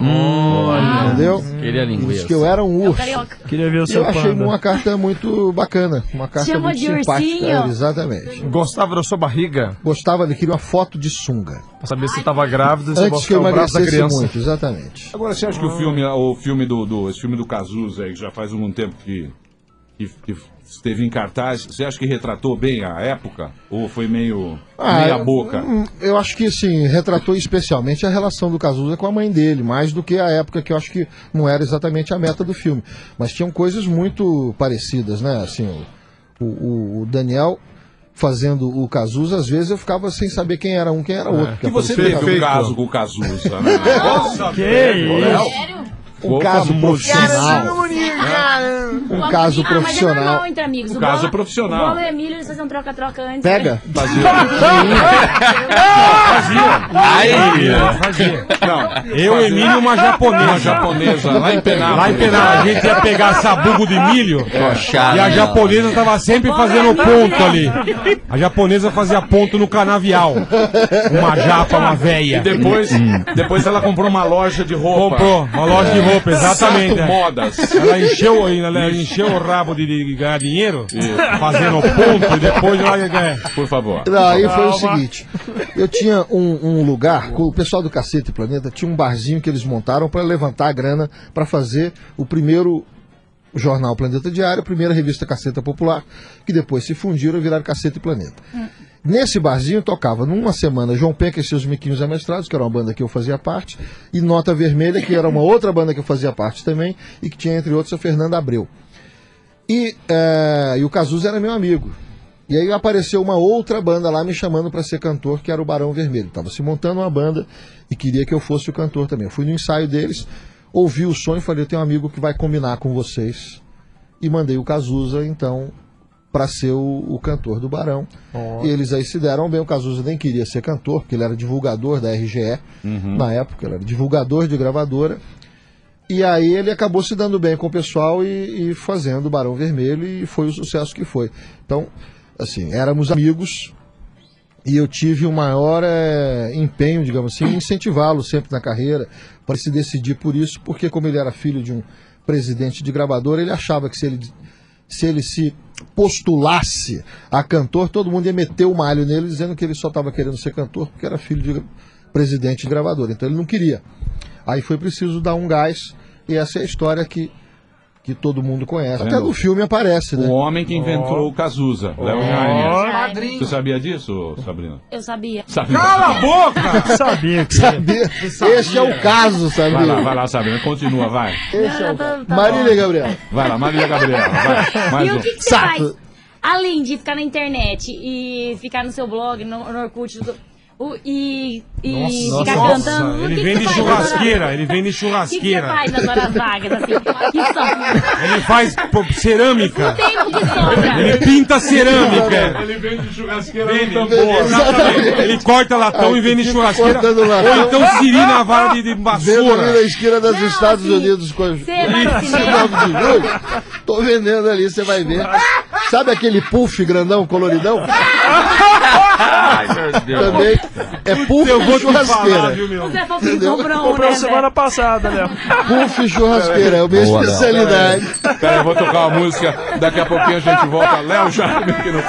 Entendeu? Queria disse linguiça. que eu era um urso. Queria ver o seu eu achei panda. uma carta muito bacana, uma carta Chama muito de simpática. ursinho. Exatamente. Gostava da sua barriga? Gostava, ele queria uma foto de sunga. Pra saber se você tava grávida, você Antes que eu emagrecesse criança. muito, exatamente. Agora, você acha que o filme, o filme do, do, esse filme do Cazuza aí, que já faz algum tempo que, que, que esteve em cartaz, você acha que retratou bem a época? Ou foi meio meia boca? hum, Eu acho que, assim, retratou especialmente a relação do Cazuza com a mãe dele, mais do que a época que eu acho que não era exatamente a meta do filme. Mas tinham coisas muito parecidas, né? Assim, o, o- o Daniel fazendo o Cazuza, às vezes eu ficava sem saber quem era um, quem era outro. Que você aparecia- teve um caso com o Cazuza, né? Que isso? Sério? Um caso profissional. Um caso Ah, mas é profissional. normal entre amigos. Um O caso Bola- profissional. O Bola e o Emílio, eles faziam troca-troca antes. Pega. Fazia. Não, Eu, Emílio, e uma japonesa. uma japonesa lá em Penápolis. Lá em Penal, a gente ia pegar sabugo de milho e a japonesa tava sempre fazendo ponto ali. A japonesa fazia ponto no canavial. Uma japa, uma E véia. depois, depois ela comprou uma loja de roupa. Comprou uma loja de roupa, exatamente. Sato é. Modas. Ela encheu, ela encheu o rabo de, de ganhar dinheiro, fazendo ponto, e depois ela ia ganhar. Por favor. Não, aí foi o seguinte: eu tinha um, um lugar, com o pessoal do Cacete Planeta tinha um barzinho que eles montaram para levantar a grana para fazer o primeiro jornal Planeta Diário, a primeira revista Caceta Popular, que depois se fundiram e viraram Cacete Planeta. Nesse barzinho tocava numa semana João Penca e seus Miquinhos Amestrados, que era uma banda que eu fazia parte, e Nota Vermelha, que era uma outra banda que eu fazia parte também, e que tinha entre outros a Fernanda Abreu. E, eh, e o Cazuza era meu amigo. E aí apareceu uma outra banda lá me chamando para ser cantor, que era o Barão Vermelho. Tava se montando uma banda e queria que eu fosse o cantor também. Eu fui no ensaio deles, ouvi o som e falei: eu tenho um amigo que vai combinar com vocês. E mandei o Cazuza, então, para ser o, o cantor do Barão. E eles aí se deram bem. O Cazuza nem queria ser cantor, porque ele era divulgador da RGE na época, ele era divulgador de gravadora. E aí ele acabou se dando bem com o pessoal e, e fazendo o Barão Vermelho e foi o sucesso que foi. Então, assim, éramos amigos e eu tive o maior eh, empenho, digamos assim, em incentivá-lo sempre na carreira para se decidir por isso, porque como ele era filho de um presidente de gravadora, ele achava que se ele se ele se postulasse a cantor, todo mundo ia meter o malho nele dizendo que ele só estava querendo ser cantor porque era filho de presidente de gravadora. Então ele não queria. Aí foi preciso dar um gás e essa é a história que, que todo mundo conhece. Até no filme aparece, O né? homem que inventou o Cazuza, Léo Jaime. Você sabia disso, Sabrina? Eu sabia. Sabia. Cala a boca! Sabia que. Sabia? Esse é o caso, sabe? Vai lá, vai lá, Sabrina. Continua, vai. Esse é o Tá- caso. tá Marília Gabriel. Vai lá, Marília Gabriela. Vai. Mais E um. o que, que você Saco. faz? Além de ficar na internet e ficar no seu blog, no, no Orkut, o- e, e ficar cantando. o ele que vende que faz nas churrasqueira, ele vende O que, que você churrasqueira. faz nas horas vagas, assim? Que só? Ele faz pô, cerâmica. Tempo que sobra. Ele pinta cerâmica. Ele vende churrasqueira Vende. no tambor. Exatamente. Ele corta latão e vende fica churrasqueira. Ou então siri na vara de, de Vendo ali vassoura. na esquina dos Não, Estados assim, Unidos com as... Você vai no cinema. 9 de julho. Tô vendendo ali, você vai ver. Sabe aquele puff grandão, coloridão? Ai, meu Deus. Também é puff Eu vou e te falar, churrasqueira. viu, meu? Zé Fofinho comprou um, Comprou né, semana passada, Léo. Puff e churrasqueira, é a minha Boa, Léo. especialidade. Pera, eu vou tocar uma música. Daqui a pouquinho a gente volta. Léo Jaime aqui no I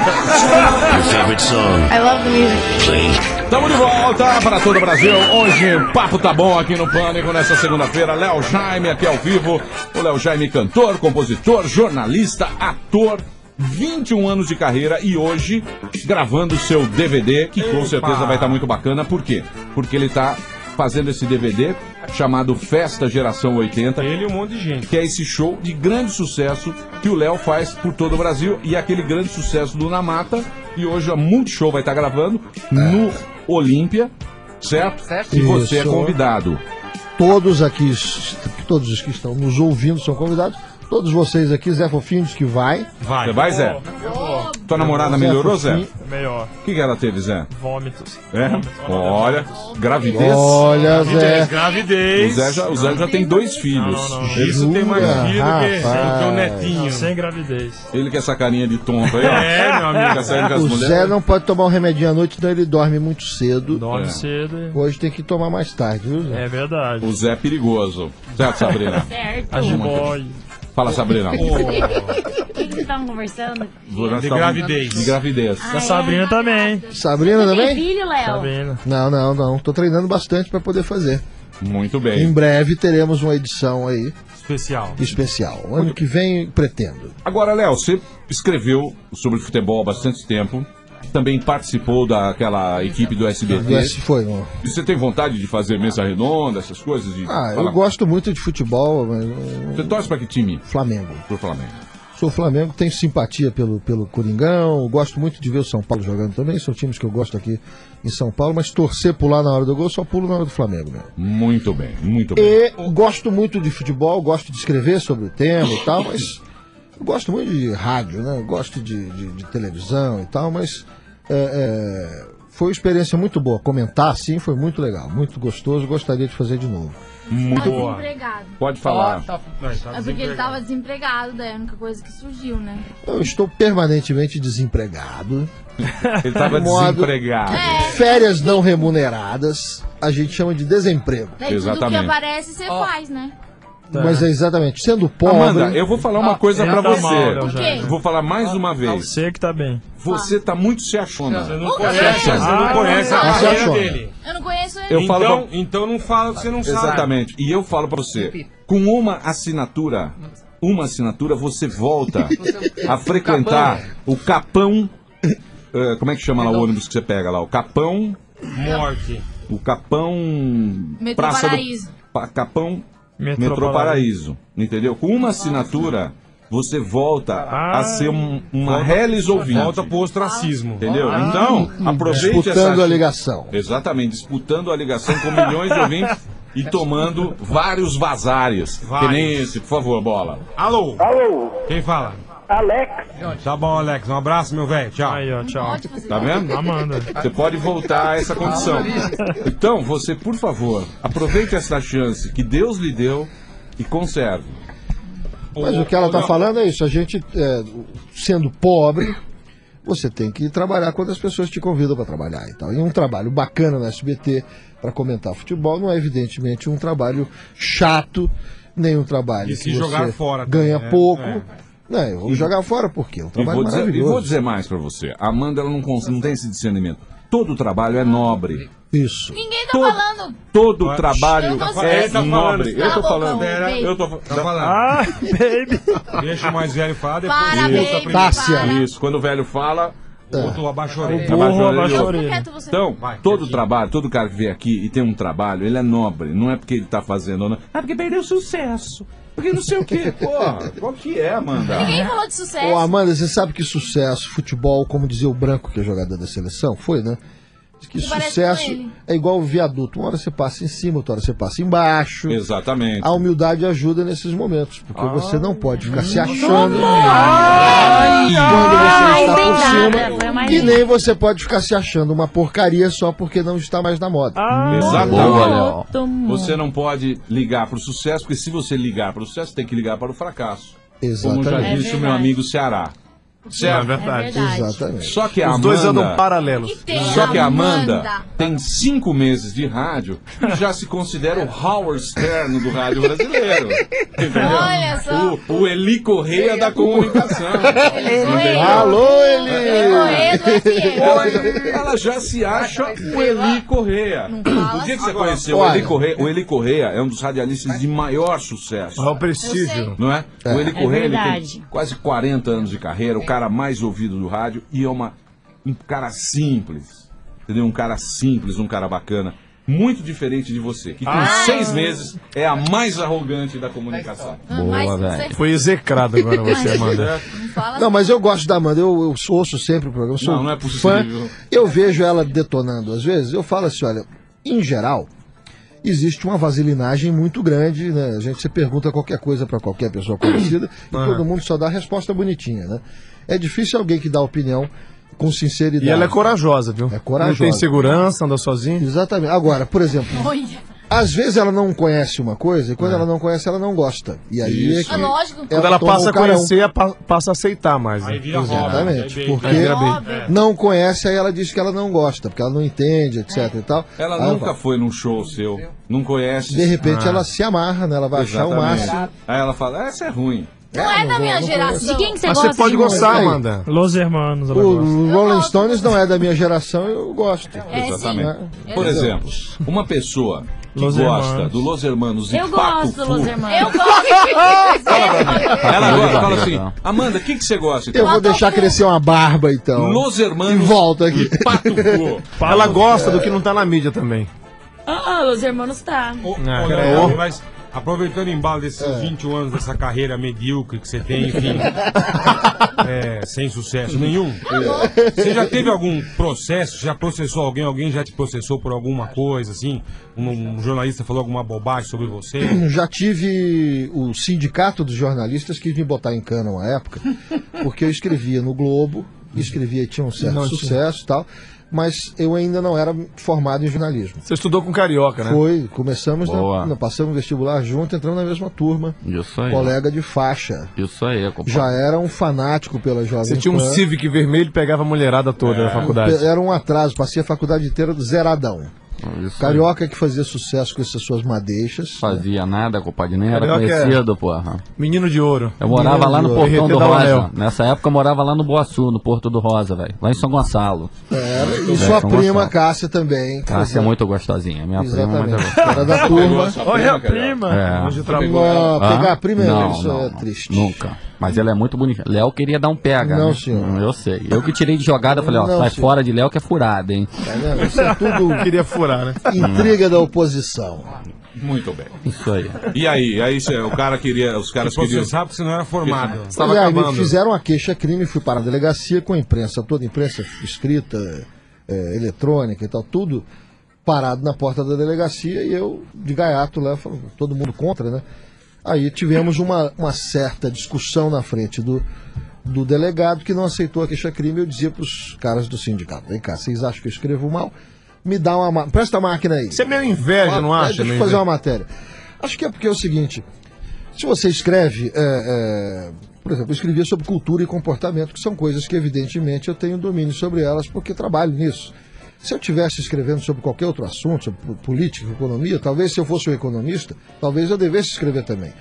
love the music. Estamos de volta para todo o Brasil. Hoje o papo tá bom aqui no Pânico nessa segunda-feira. Léo Jaime aqui ao vivo. O Léo Jaime, cantor, compositor, jornalista, ator. 21 anos de carreira e hoje gravando seu DVD, que com certeza vai estar muito bacana. Por quê? Porque ele está fazendo esse DVD chamado Festa Geração 80, Ele e um monte de gente. que é esse show de grande sucesso que o Léo faz por todo o Brasil e aquele grande sucesso do Na Mata. E hoje a Multishow vai estar gravando no Olímpia, certo? Certo. E você é Isso. convidado. Todos aqui, todos os que estão nos ouvindo são convidados. Todos vocês aqui, Zé Fofinho diz que vai. Vai. Você vai, Zé? Tua namorada Zé melhorou, Zé? Fofinho. Melhor. pior. O que, que ela teve, Zé? Vômitos. É? Vômitos. Olha, gravidez. Olha, Zé. O Gravidez. Zé já, o Zé já tem dois filhos. Não, não, não. Isso tem mais filho que, rapaz. que o netinho. Sem gravidez. Ele com essa carinha de tonto aí, ó. É, meu amigo. As O mulheres. Zé não pode tomar um remedinho à noite, senão ele dorme muito cedo. Dorme É. cedo. Hoje tem que tomar mais tarde, viu, Zé? É verdade. O Zé é perigoso. Certo, Sabrina? Certo. A jiboia. Fala, Sabrina. O que que vocês estavam conversando? Nós De gravidez. De gravidez. A Sabrina também. Sabrina Você tem também? filho, Léo? Sabrina. Não, não, não. Tô treinando bastante pra poder fazer. Muito Em bem. breve teremos uma edição aí Especial. especial. Ano que vem pretendo. Agora, Léo, você escreveu sobre futebol há bastante tempo. Também participou daquela equipe do SBT. Esse foi. E você tem vontade de fazer mesa redonda, essas coisas? De Ah, eu gosto muito de futebol, mas Você torce pra que time? Flamengo. Pro Flamengo. Sou Flamengo, tenho simpatia pelo, pelo Coringão, gosto muito de ver o São Paulo jogando também, são times que eu gosto aqui em São Paulo, mas torcer pular na hora do gol, só pulo na hora do Flamengo mesmo. Muito bem, muito bem. E gosto muito de futebol, gosto de escrever sobre o tema e tal, mas eu gosto muito de rádio, né? Gosto de, de- de televisão e tal, mas é, é, foi uma experiência muito boa. Comentar, sim, foi muito legal, muito gostoso, gostaria de fazer de novo. Muito Tava boa. desempregado. Pode falar. É porque ele tava desempregado, daí é a única coisa que surgiu, né? Eu estou permanentemente desempregado. Ele tava Modo- desempregado. Férias não remuneradas, a gente chama de desemprego. Daí tudo que Exatamente. aparece, você faz, né? Mas é exatamente, sendo pobre. Amanda, eu vou falar uma coisa ele pra tá você. mal? Eu Vou falar mais uma vez. Você que tá bem. Você tá muito se achona. Você não conhece, você não conhece a carreira dele. Eu não conheço ele. Eu falo Então, pra- então não fala que você não sabe. Exatamente. E eu falo pra você, com uma assinatura, uma assinatura, você volta a frequentar o Capão. eh, como é que chama lá o ônibus que você pega lá? O Capão. Morte. O Capão. Metrô Praça do- Paraíso. Pa- Capão Metrô Metrô Paraíso. Entendeu? Com uma assinatura, você volta a Ah. ser um, uma reles ouvinte. Volta pro ostracismo. Entendeu? Então, aproveite disputando essa... a ligação. Exatamente, disputando a ligação com milhões de ouvintes e tomando vários vazários. Que Vários. nem esse, por favor, bola. Alô? Alô, Quem fala? Alex. Tá bom, Alex. Um abraço, meu velho. Tchau. Aí, ó, tchau. Tá vendo? Amanda. Você pode voltar a essa condição. Então, você, por favor, aproveite essa chance que Deus lhe deu e conserve. Mas o que ela está falando é isso, a gente, é, sendo pobre, você tem que trabalhar quando as pessoas te convidam para trabalhar e tal. E um trabalho bacana no SBT para comentar futebol não é evidentemente um trabalho chato, nem um trabalho E se que jogar você fora ganha também, né? pouco. É. Não, eu vou jogar fora porque é um E trabalho vou, dizer, e maravilhoso. vou dizer mais pra você. A Amanda ela não, cons- não tem esse discernimento. Todo trabalho é nobre. Isso. Ninguém tá Todo- falando. Todo trabalho Eu tô é falando. Tá nobre. Cala Eu tô falando. Eu tô Tá falando. falando. Ah, baby. Deixa o mais velho falar, depois Para, baby. para. Isso, quando o velho fala. O outro abaixa a orelha. Burro Abaixa a orelha. Então, Vai, todo trabalho, todo cara que vem aqui e tem um trabalho, ele é nobre. Não é porque ele tá fazendo. Não. Ah, porque perdeu sucesso. Porque não sei o quê. Porra, qual que é, Amanda? Ninguém falou de sucesso. Ô, Amanda, você sabe que sucesso, futebol, como dizia o Branco, que é jogador da seleção, foi, né? Que sucesso é igual o viaduto. Uma hora você passa em cima, outra hora você passa embaixo. Exatamente. A humildade ajuda nesses momentos, porque você não pode ficar se achando quando Ai, você está por cima. mais E nem você pode ficar se achando uma porcaria só porque não está mais na moda. Ah, Exatamente. Você não pode ligar para o sucesso, porque se você ligar para o sucesso, tem que ligar para o fracasso. Como já Exatamente. disse o meu amigo Ceará. Certo? É verdade. Exatamente. Só que a Os dois Amanda- andam paralelos. Só que a Amanda Amanda. tem cinco meses de rádio e já se considera o Howard Stern do rádio brasileiro. Entendeu? Olha só. O, o Eli Correia da comunicação. Alô, Eli! Ela, já se acha o Eli Correia. O dia que você conheceu o. Eli Correia, o Eli Correia é um dos radialistas de maior sucesso. É o prestígio. Não é? É. O Eli É Correia ele tem verdade. quase 40 anos de carreira, o cara mais ouvido do rádio e é uma, um cara simples. Entendeu? Um cara simples, um cara bacana. Muito diferente de você, que com Ah. seis meses é a mais arrogante da comunicação. Mas você Foi execrado agora você, Amanda. não mas eu gosto da Amanda, eu, eu ouço sempre o programa, sou Não, não é possível. fã. Eu vejo ela detonando às vezes, eu falo assim, olha, em geral, existe uma vaselinagem muito grande, né? A gente se pergunta qualquer coisa para qualquer pessoa conhecida e todo mundo só dá a resposta bonitinha, né? É difícil alguém que dá opinião com sinceridade. E ela é corajosa, viu? É corajosa. Não tem segurança, anda sozinha. Exatamente. Agora, por exemplo, Olha. às vezes ela não conhece uma coisa e quando ela não conhece, ela não gosta. E aí é Isso. que. É lógico. Quando ela passa a conhecer, ela pa- passa a aceitar mais. né? Aí vira. Exatamente. Aí Porque não conhece, aí ela diz que ela não gosta, porque ela não entende, etc e tal. Ela Aí nunca vai. foi num show seu, não conhece. De repente ela se amarra, né? Ela vai achar o Exatamente. máximo. Aí ela fala, essa é ruim. Não é da minha geração. De quem que você Mas gosta? você pode de gostar, Aí. Amanda. Los Hermanos, ela gosta. O Rolling Stones não é da minha geração, eu gosto. É, Exatamente. sim. Por exemplo, uma pessoa que Los gosta Hermanos. do Los Hermanos e Eu Pato gosto, Fu, Los Hermanos. Eu gosto. ela gosta, fala assim. Amanda, o que, que você gosta? Eu vou deixar crescer uma barba então. Los E Hermanos volta aqui. e Pato Fu. Ela gosta do que não tá na mídia também. Ah, Los Hermanos tá. Ô, É. Léo, mas aproveitando o embalo desses seus 21 anos dessa carreira medíocre que você tem, enfim, é, sem sucesso nenhum, você já teve algum processo, já processou alguém, alguém já te processou por alguma coisa, assim? Um, um jornalista falou alguma bobagem sobre você? Já tive o sindicato dos jornalistas que me botar em cana uma época, porque eu escrevia no Globo, escrevia tinha um certo Não sucesso e tal, mas eu ainda não era formado em jornalismo. Você estudou com carioca, né? Foi, começamos, na, passamos o vestibular junto, entramos na mesma turma, Isso aí. colega de faixa. Isso aí, compadre. Já era um fanático pela Jovem Você tinha um Pan. Civic vermelho e pegava a mulherada toda da faculdade. Era um atraso, passei a faculdade inteira do zeradão. Isso aí. Carioca que fazia sucesso com essas suas madeixas. Fazia nada, compadre. Nem era Carioca é- conhecido, porra. Menino de ouro. Eu morava Menino lá no Portão do Rosa. Anel. Nessa época eu morava lá no Boaçu, no Porto do Rosa, velho. Lá em São Gonçalo. Era, e É, sua São prima Gonçalo. Cássia também. Cássia é muito gostosinha. Minha prima é muito Exatamente. gostosa. Era da turma. Olha a prima. É. Não, pegar a prima é- Não, isso não, é triste. Nunca. Mas ela é muito bonita. Léo queria dar um pega. Não, né? senhor. Eu sei. Eu que tirei de jogada, falei, ó, sai fora de Léo que é furada, hein? Tá vendo? Isso é tudo Queria furar, né? intriga da oposição. Muito bem. Isso aí. E aí, aí cê- o cara queria, os caras Você queriam... sabe que você não era formado. Estava e aí me acabando. fizeram uma queixa-crime, fui para a delegacia com a imprensa, toda a imprensa escrita, é, eletrônica e tal, tudo parado na porta da delegacia e eu, de gaiato lá, falando, todo mundo contra, né? Aí tivemos uma, uma certa discussão na frente do, do delegado que não aceitou a queixa-crime. Eu dizia para os caras do sindicato: vem cá, vocês acham que eu escrevo mal? Me dá uma. ma- Presta a máquina aí. Você é meio inveja, não Ah, acha? Deixa eu fazer inveja? uma matéria. Acho que é porque é o seguinte: se você escreve, é, é, por exemplo, eu escrevia sobre cultura e comportamento, que são coisas que, evidentemente, eu tenho domínio sobre elas porque trabalho nisso. Se eu estivesse escrevendo sobre qualquer outro assunto, sobre po- política, economia, talvez se eu fosse um economista, talvez eu devesse escrever também.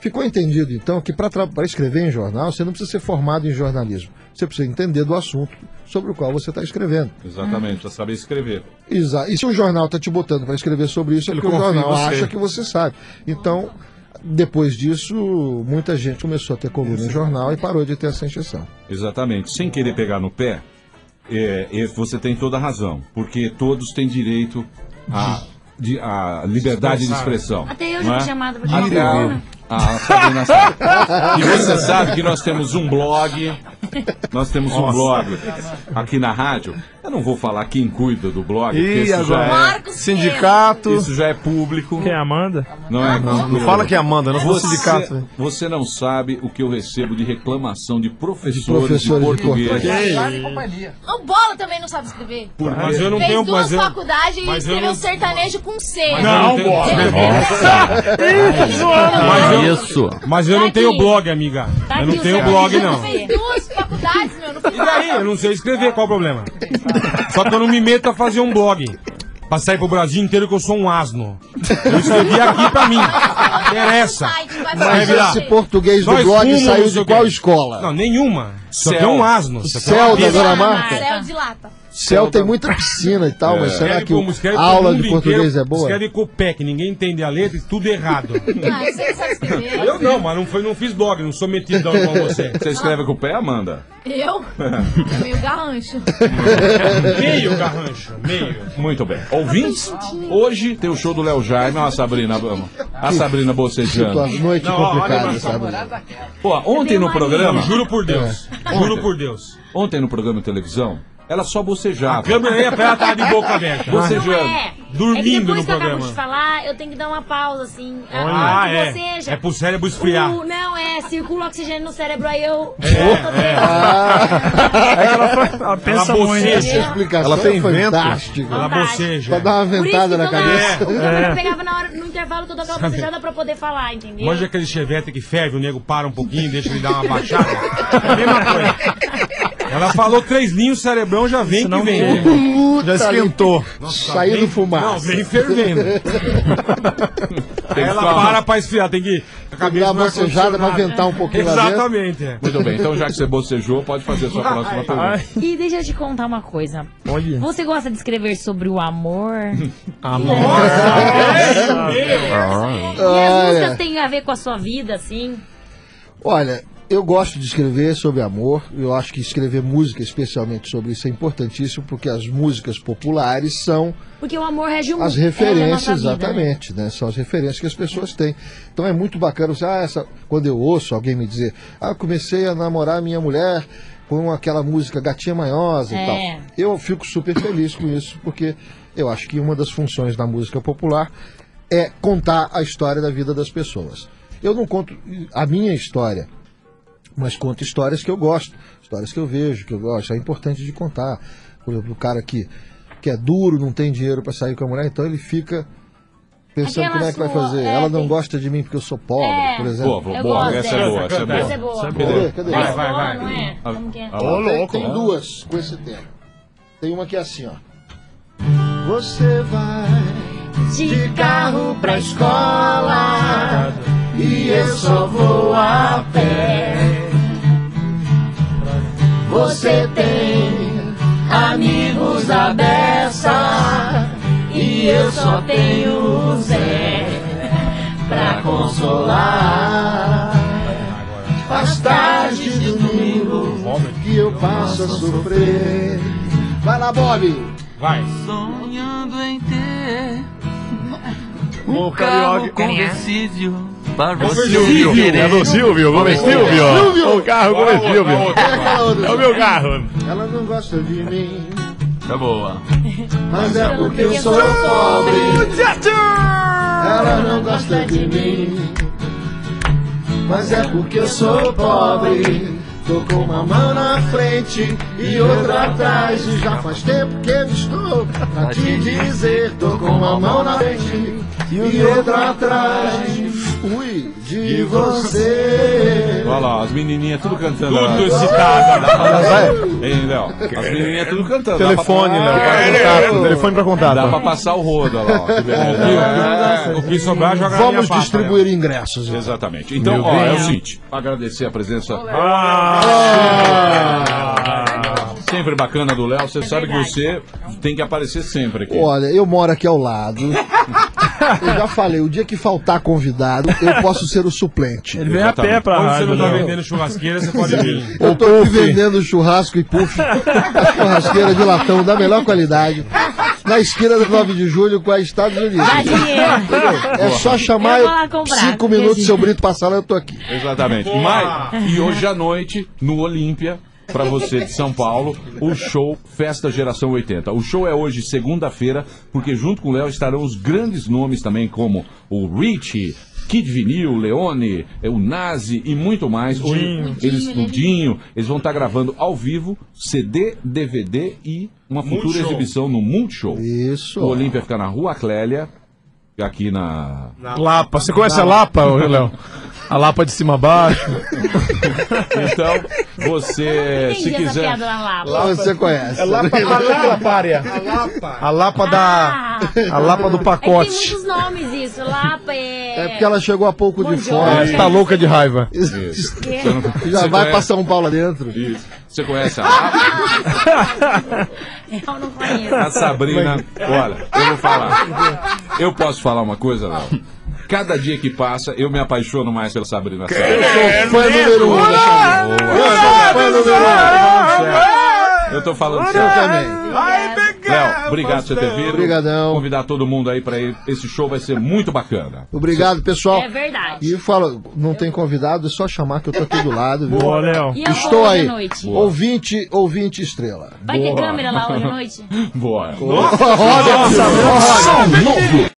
Ficou entendido, então, que para escrever em jornal, você não precisa ser formado em jornalismo. Você precisa entender do assunto sobre o qual você está escrevendo. Exatamente, pra saber escrever. Exa e se o jornal está te botando para escrever sobre isso, é porque o jornal acha que você sabe. Então, depois disso, muita gente começou a ter coluna em jornal e parou de ter essa injeção. Exatamente. Sem querer pegar no pé, é, é, você tem toda a razão. Porque todos têm direito à de, à liberdade de expressão. Até eu já é? fui chamada pra Até tirar a- coluna. A Sabrina sabe. E você sabe que nós temos um blog. Nós temos um blog aqui na rádio. Eu não vou falar quem cuida do blog, porque E isso já agora? é, Marcos Sindicato. isso já é público. Quem é a Amanda? Não é? Não, não fala que é Amanda, não Você, sindicato. você não sabe o que eu recebo de reclamação de professores de, professores de português. português. O Bola também não sabe escrever. Mas eu não Fez tenho... duas Mas eu, faculdades e mas eu escreveu não- sertanejo com C. mas eu não tenho- Mas eu- Isso. Mas eu não Tá tenho blog, amiga. Tá Eu não tenho blog, não. Fez duas faculdades, meu. Não foi E daí? Eu não sei escrever, qual o problema? Só que eu não me meto a fazer um blog. Pra sair pro Brasil inteiro que eu sou um asno. Eu escrevi aqui pra mim. Interessa. Vai Mas virar. esse português do Nós blog fumamos, saiu não sei de o quê. qual escola? Não, nenhuma. Só que é um asno. Só que é Céu da besta. Dona Marta? Céu de lata. Céu tem muita piscina e tal, mas será que o- a aula de português inteiro, é boa? Escreve com o pé, que ninguém entende a letra e tudo errado. Ah, você não sabe escrever. Eu não, mas não, foi, não fiz blog, não sou metidão igual você. Você escreve com o pé, Amanda? Eu? É meio garrancho. Meio garrancho, meio. Muito bem. Ouvintes, hoje tem o show do Léo Jaime. Ó, a Sabrina, vamos. A Sabrina bocejando. noite Não, ó, complicada, olha, sabe? Pô, ontem no programa, Juro por Deus. Juro por Deus. ontem no programa de televisão, ela só bocejava. A câmera ia pra ela tava de boca aberta. Bocejando. É. Dormindo é que depois no que eu acabo programa. de falar, eu tenho que dar uma pausa, assim. Ah, Ah, é. boceja. É pro cérebro esfriar. O- não, é, circula oxigênio no cérebro, aí eu... É que ela, ela pensa Ela muito. Essa explicação Ela tem é vento. fantástica. Ela boceja. Pra dar uma Por isso que ventada na cabeça. hora, o cara pegava na hora, no intervalo toda aquela bocejada pra poder falar, entendeu? Manja aquele chevette que ferve, o nego para um pouquinho, deixa ele dar uma baixada. É a mesma coisa. Ela falou três linhos, o cerebrão já vem que não vem. Já esquentou. Saindo Vem- fumaça. Não, vem fervendo. Aí que ela para pra esfriar, tem que. A que uma no bocejada pra ventar um pouquinho. Exatamente, é. Muito bem, então já que você bocejou, pode fazer a sua próxima pergunta. E deixa eu te contar uma coisa. olha. Você gosta de escrever sobre o amor? Amor. E as Olha. músicas têm a ver com a sua vida, assim? Olha, eu gosto de escrever sobre amor. Eu acho que escrever música, especialmente sobre isso, é importantíssimo, porque as músicas populares são Porque o amor rege o as é referências, vida, né? exatamente, né? São as referências que as pessoas têm. Então é muito bacana você, ah, essa, quando eu ouço alguém me dizer, ah, comecei a namorar minha mulher com aquela música Gatinha Manhosa É. e tal. Eu fico super feliz com isso, porque eu acho que uma das funções da música popular é contar a história da vida das pessoas. Eu não conto a minha história, mas conto histórias que eu gosto, histórias que eu vejo, que eu gosto. É importante de contar. Por exemplo, o cara que, que é duro, não tem dinheiro para sair com a mulher, então ele fica pensando Aquela como é que vai fazer. é, Ela não tem- gosta de mim porque eu sou pobre, É. por exemplo. Boa, boa, essa é boa, essa é boa. Essa é boa. Cadê? Cadê? Vai, vai, vai. não é? Como que é? Ah lá. tem, tem duas com esse tema. Tem uma que é assim, ó. Você vai De carro pra escola e eu só vou a pé. Você tem amigos da beça e eu só tenho o Zé pra consolar. Faz tarde de domingo que eu passo a sofrer. Vai lá, Bob! Vai. Sonhando em ter um carro carioca. conversível você ver, Silvio. querer. É do Silvio, como é Silvio? O carro é Silvio. É o meu carro. Ela não gosta de mim, Tá boa. mas é porque eu sou pobre. Ela não gosta de mim, mas é porque eu sou pobre. Tô com uma mão na frente e outra atrás. E já faz tempo que eu estou pra te dizer. Tô com uma mão na frente e outra atrás. Fui de você. Olha lá, as menininhas tudo cantando. Tudo excitado. Hein, Léo? As menininhas tudo cantando. Dá Telefone, Léo. É, pra Telefone pra Dá contato. pra passar o rodo, olha lá. ó, que beleza. É, O que sobrar, joga Vamos pata, distribuir ingressos. então. Exatamente. Então, ó, é o seguinte, agradecer a presença sempre bacana do Léo. Você sabe que você tem que aparecer sempre aqui. Olha, eu moro aqui ao lado. Eu já falei, o dia que faltar convidado, eu posso ser o suplente. Ele vem a pé pra Quando você não tá né? vendendo churrasqueira, você pode vir. Eu tô aqui vendendo churrasco e puff, churrasqueira de latão da melhor qualidade, na esquina do 9 de julho com a Estados Unidos. Dá dinheiro. É só chamar, Eu vou lá comprar, cinco minutos, assim- seu Brito passar lá, eu tô aqui. Exatamente. Mas, e hoje à noite, no Olímpia, pra você de São Paulo, o show Festa Geração 80. O show é hoje, segunda-feira, porque junto com o Léo estarão os grandes nomes também, como o Rich. Kid Vinil, Leone, eh, o Nazi e muito mais. Hoje, Dinho. eles, o Dinho, eles vão estar gravando ao vivo, CD, DVD e uma futura Multishow. exibição no Multishow. Isso. O Olímpia fica na Rua Clélia, aqui na, Lapa. Você conhece a Lapa, Léo? A Lapa de cima a baixo. Então, você, se essa quiser. Lá você conhece. É Lapa, a Lapária. A Lapa da. Ah, A Lapa do é que tem pacote. muitos nomes isso. Lapa é... É porque ela chegou há pouco de Bom fora. Jovi. Tá louca de raiva. Isso. Não- Já você vai conhece- pra São Paulo dentro. Isso. Você conhece a, Lapa? Eu não conheço. a Sabrina? Olha, eu vou falar. Eu posso falar uma coisa, não? Cada dia que passa, eu me apaixono mais pela Sabrina Sato. Sou fã número um da Sabrina. Eu sou fã número um. Eu tô falando Eu sério. também. Vai, Léo, obrigado por você ter vindo. Obrigadão. Convidar todo mundo aí pra ir. Esse show vai ser muito bacana. Obrigado, pessoal. É verdade. E fala, não tem convidado, é só chamar que eu tô aqui do lado, viu? Boa, Léo. E eu Estou aí. noite. Ouvinte, ouvinte estrela. Vai ter Boa. câmera lá hoje à noite? Boa. Roda, roda.